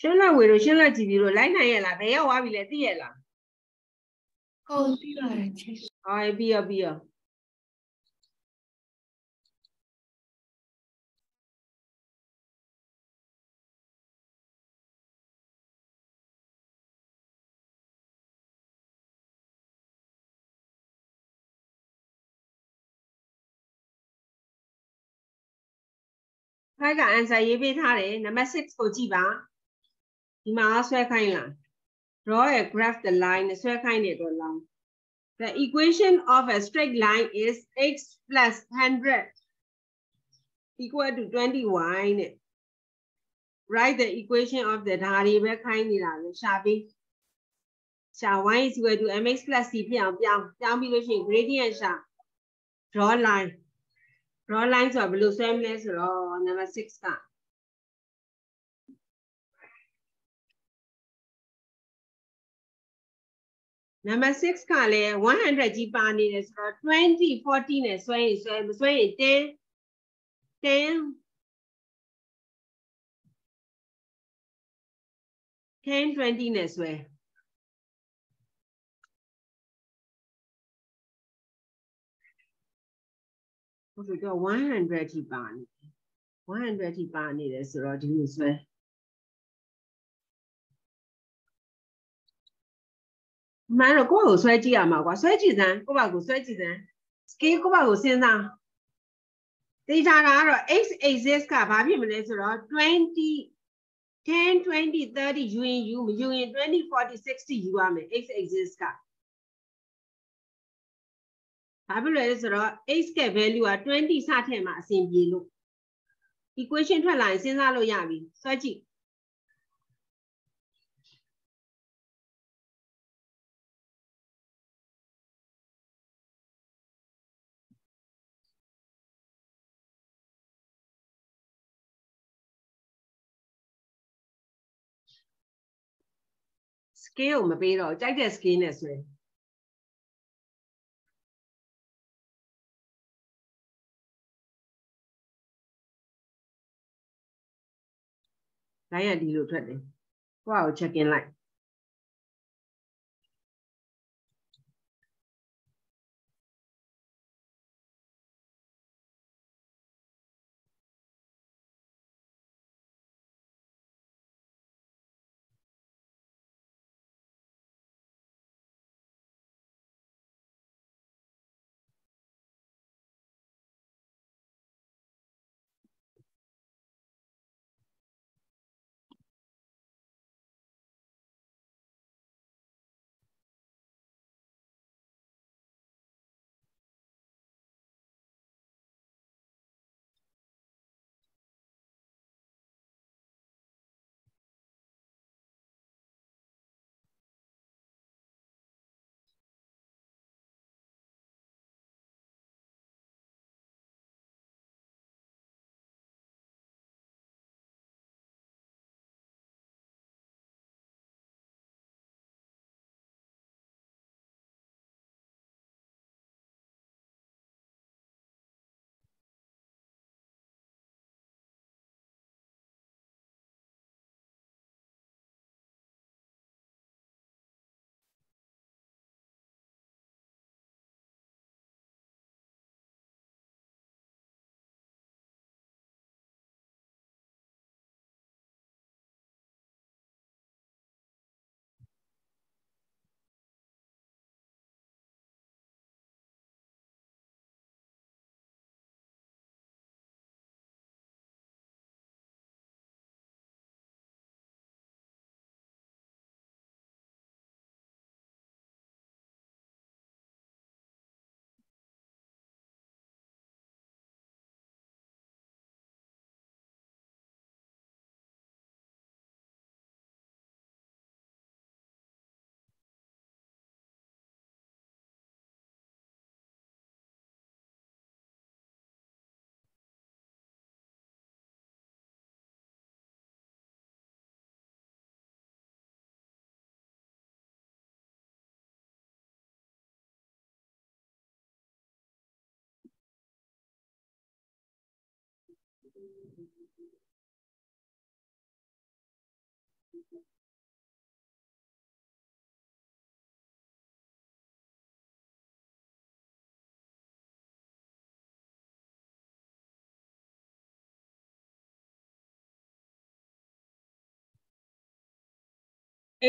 ရှင်းလက်ဝေတို့ရှင်းလက်ကြည့်ပြီးတော့လိုက်နိုင်ရလားဘယ်ရောက်သွားပြီလဲသိရလားဟုတ်ပြီပါတယ်ချစ်ဟောပြီးရောပြီးရော ခိုင်းက answer ရေးပေးထားတယ်နံပါတ်6ကိုကြည့်ပါဒီမှာဆွဲခိုင်းလား draw a graph the line နဲ့ဆွဲခိုင်းတဲ့တော့ line the equation of a straight line is x plus 100 equal to 20y နဲ့ write the equation of the ဒါတွေပဲခိုင်းနေတာလေရှာပြီးရှာ y is equal to mx plus c ဖြစ်အောင်ပြောင်းပြောင်းပြီးလို့ရှိရင် gradient ရှာ draw line draw line ဆိုတာဘယ်လိုဆွဲမလဲဆိုတော့ number 6က number 6ကလည်း100ကြီးပါနေတယ်ဆိုတော့20 40နဲ့ဆွဲရင်ဆွဲမဆွဲရင်10 10 10 20နဲ့ဆွဲ ဟုတ်ပြီတော့100ကြီးပါနေတယ်100ကြီးပါနေတယ်ဆိုတော့ဒီလိုဆွဲမှန်တော့ကိုယ့်ကိုဆွဲကြည့်ရမှာကွာဆွဲကြည့်စမ်းကိုယ့်ဘာကိုဆွဲကြည့်စမ်း scale ကိုယ့်ဘာကိုစဉ်းစားသိချာတာကတော့ x axis ကဘာဖြစ်မလဲဆိုတော့20 10 20 30ယူရင်ယူမယူရင်20 40 60ယူရမယ် x axis က ဘာဖြစ်လဲဆိုတော့ x က value က20စထည့်မှာအဆင်ပြေလို့ equation ထွက်လာရင်စဉ်းစားလို့ရပြီဆွဲကြည့် scale ကိုမပေးတော့ကြိုက်တဲ့ scale နဲ့ဆွဲ လိုင်းရဒီလိုထွက်တယ်။ကိုယ့်ကို check in လိုက်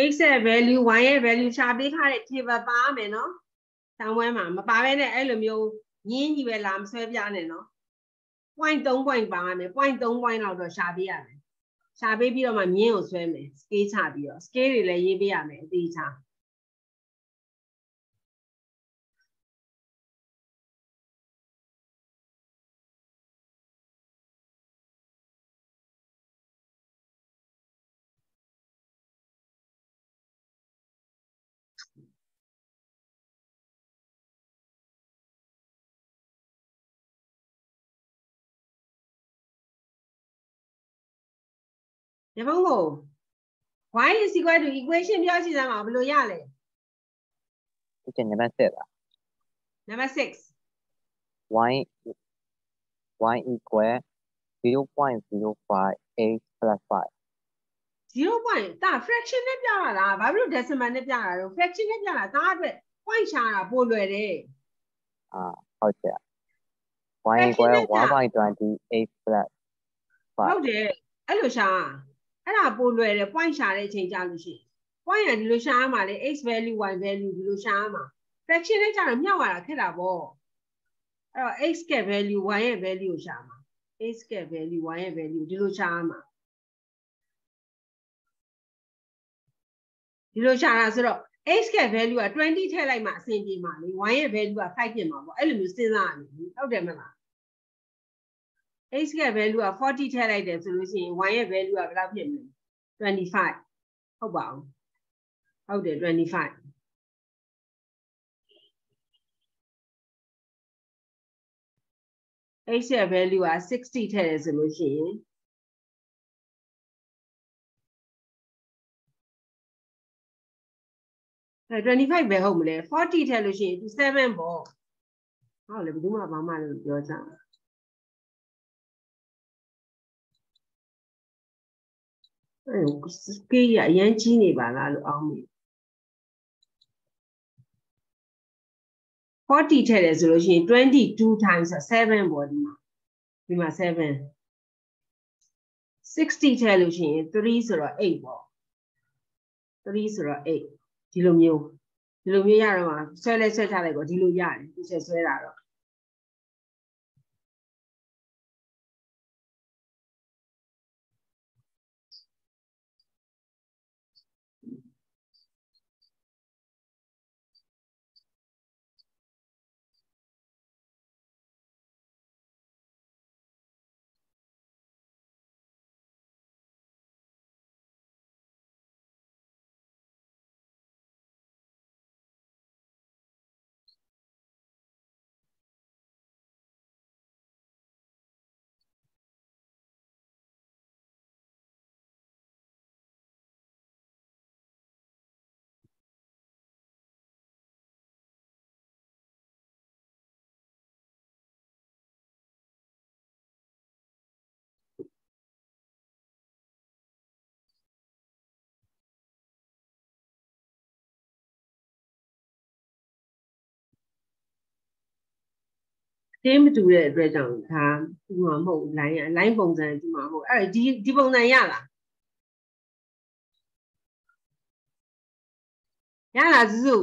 x ရဲ့ value y ရဲ့ value ရှာပေးထားတဲ့ table ပါရမယ်နော်။တောင်းပွဲမှာမပါဘဲနဲ့အဲ့လိုမျိုးညင်းကြီးပဲလာမဆွဲပြနဲ့နော်။ point 3 point ပါရမယ်။ point 3 point လောက်တော့ရှာပေးရမယ်။ရှာပေးပြီးတော့မှမြင်းကိုဆွဲမယ်။ scale ချပြီးတော့ scale တွေလည်းရေးပေးရမယ်အသေးချာ။ ရပုံးကို y is equal to equation ပြောကြည့်စမ်းပါဘယ်လိုရလဲ teacher နံပါတ်7ပါ number 6 y y equal 0.05 8 plus 5 0 point ဒါ fraction နဲ့ပြရတာဘာဖြစ်လို့ decimal နဲ့ပြရတာလဲ fraction နဲ့ပြတာဒါအတွက် point ရှာတာပိုလွယ်တယ်အာဟုတ်ကဲ့ y fraction equal နဲ့ပြ1.28 plus ဟုတ်5တယ်အဲ့လိုရှာ အဲ့ဒါပိုလွယ်တယ် point ရှာတဲ့အချိန်ကြာလို့ရှိရင် point ကဒီလိုရှာရမှာလေ x value y value ဒီလိုရှာရမှာ fraction နဲ့ကြာတော့မြောက်ရတာခက်တာပေါ့အဲ့တော့ x က value y ရဲ့ value ကိုရှာမှာ x က value y ရဲ့ value ဒီလိုရှာရမှာဒီလိုရှာတာဆိုတော့ x က value က20ထည့်လိုက်မှအဆင်ပြေမှာလေ y ရဲ့ value က5ပြင်မှာပေါ့အဲ့လိုမျိုးစဉ်းစားရမယ်ဟုတ်တယ်မလား x က value က40ထည့်လိုက်တယ်ဆိုလို့ရှိရင် y ရဲ့ value ကဘယ်လောက်ဖြစ်မလဲ25ဟုတ်ပါအောင်ဟုတ်တယ်25 x ရဲ့ value က60ထည့်တယ်ဆိုလို့ရှိရင်အဲ25ပဲဟုတ်မလဲ40ထည့်လို့ရှိရင်သူ7ပေါ့ဟုတ်လေဘယ်သူမှဘာမှလည်းပြောကြဘူး အဲစကေးရအရင်ကြီးနေပါလားလို့အောင်းမိ40ထည့်တယ်ဆိုလို့ရှိရင်22 times 7ပေါ့ဒီမှာဒီမှာ7 60ထည့်လို့ရှိရင်3ဆိုတော့8ပေါ့3ဆိုတော့8ဒီလိုမျိုးဒီလိုမျိုးရတော့မှဆွဲလဲဆွဲထားလိုက်ပေါ့ဒီလိုရတယ်သူဆွဲဆွဲတာတော့ တင်းမတူတဲ့အတွက်ကြောင့်ဒါတူမှာမဟုတ် line က line ပုံစံတူမှာမဟုတ်အဲ့ဒါဒီဒီပုံစံရလားရလားစုစု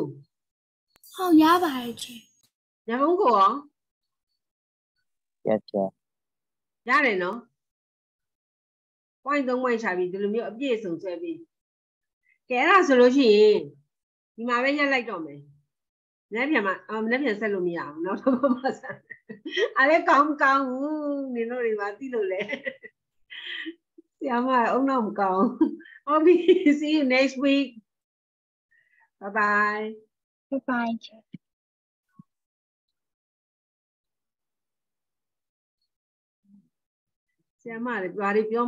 ဟုတ်ရပါတယ်ချေညမုံကိုရော yes yes ရတယ်နော် point 3 point ရှာပြီးဒီလိုမျိုးအပြည့်အစုံဆွဲပြီးကဲအဲ့ဒါဆိုလို့ရှိရင်ဒီမှာပဲရက်လိုက်တော့မယ် မနေ့ပြန်မှာအော်မနေ့ပြန်ဆက်လို့မရဘူးနောက်တော့မှဆက်အဲ့လေကောင်းမကောင်းဘူးနင်တို့တွေပါသိလို့လေဆရာမအုံတော့မကောင်းဟုတ်ပြီ see you next week bye bye bye bye ချေဆရာမလည်းဘာတွေပြော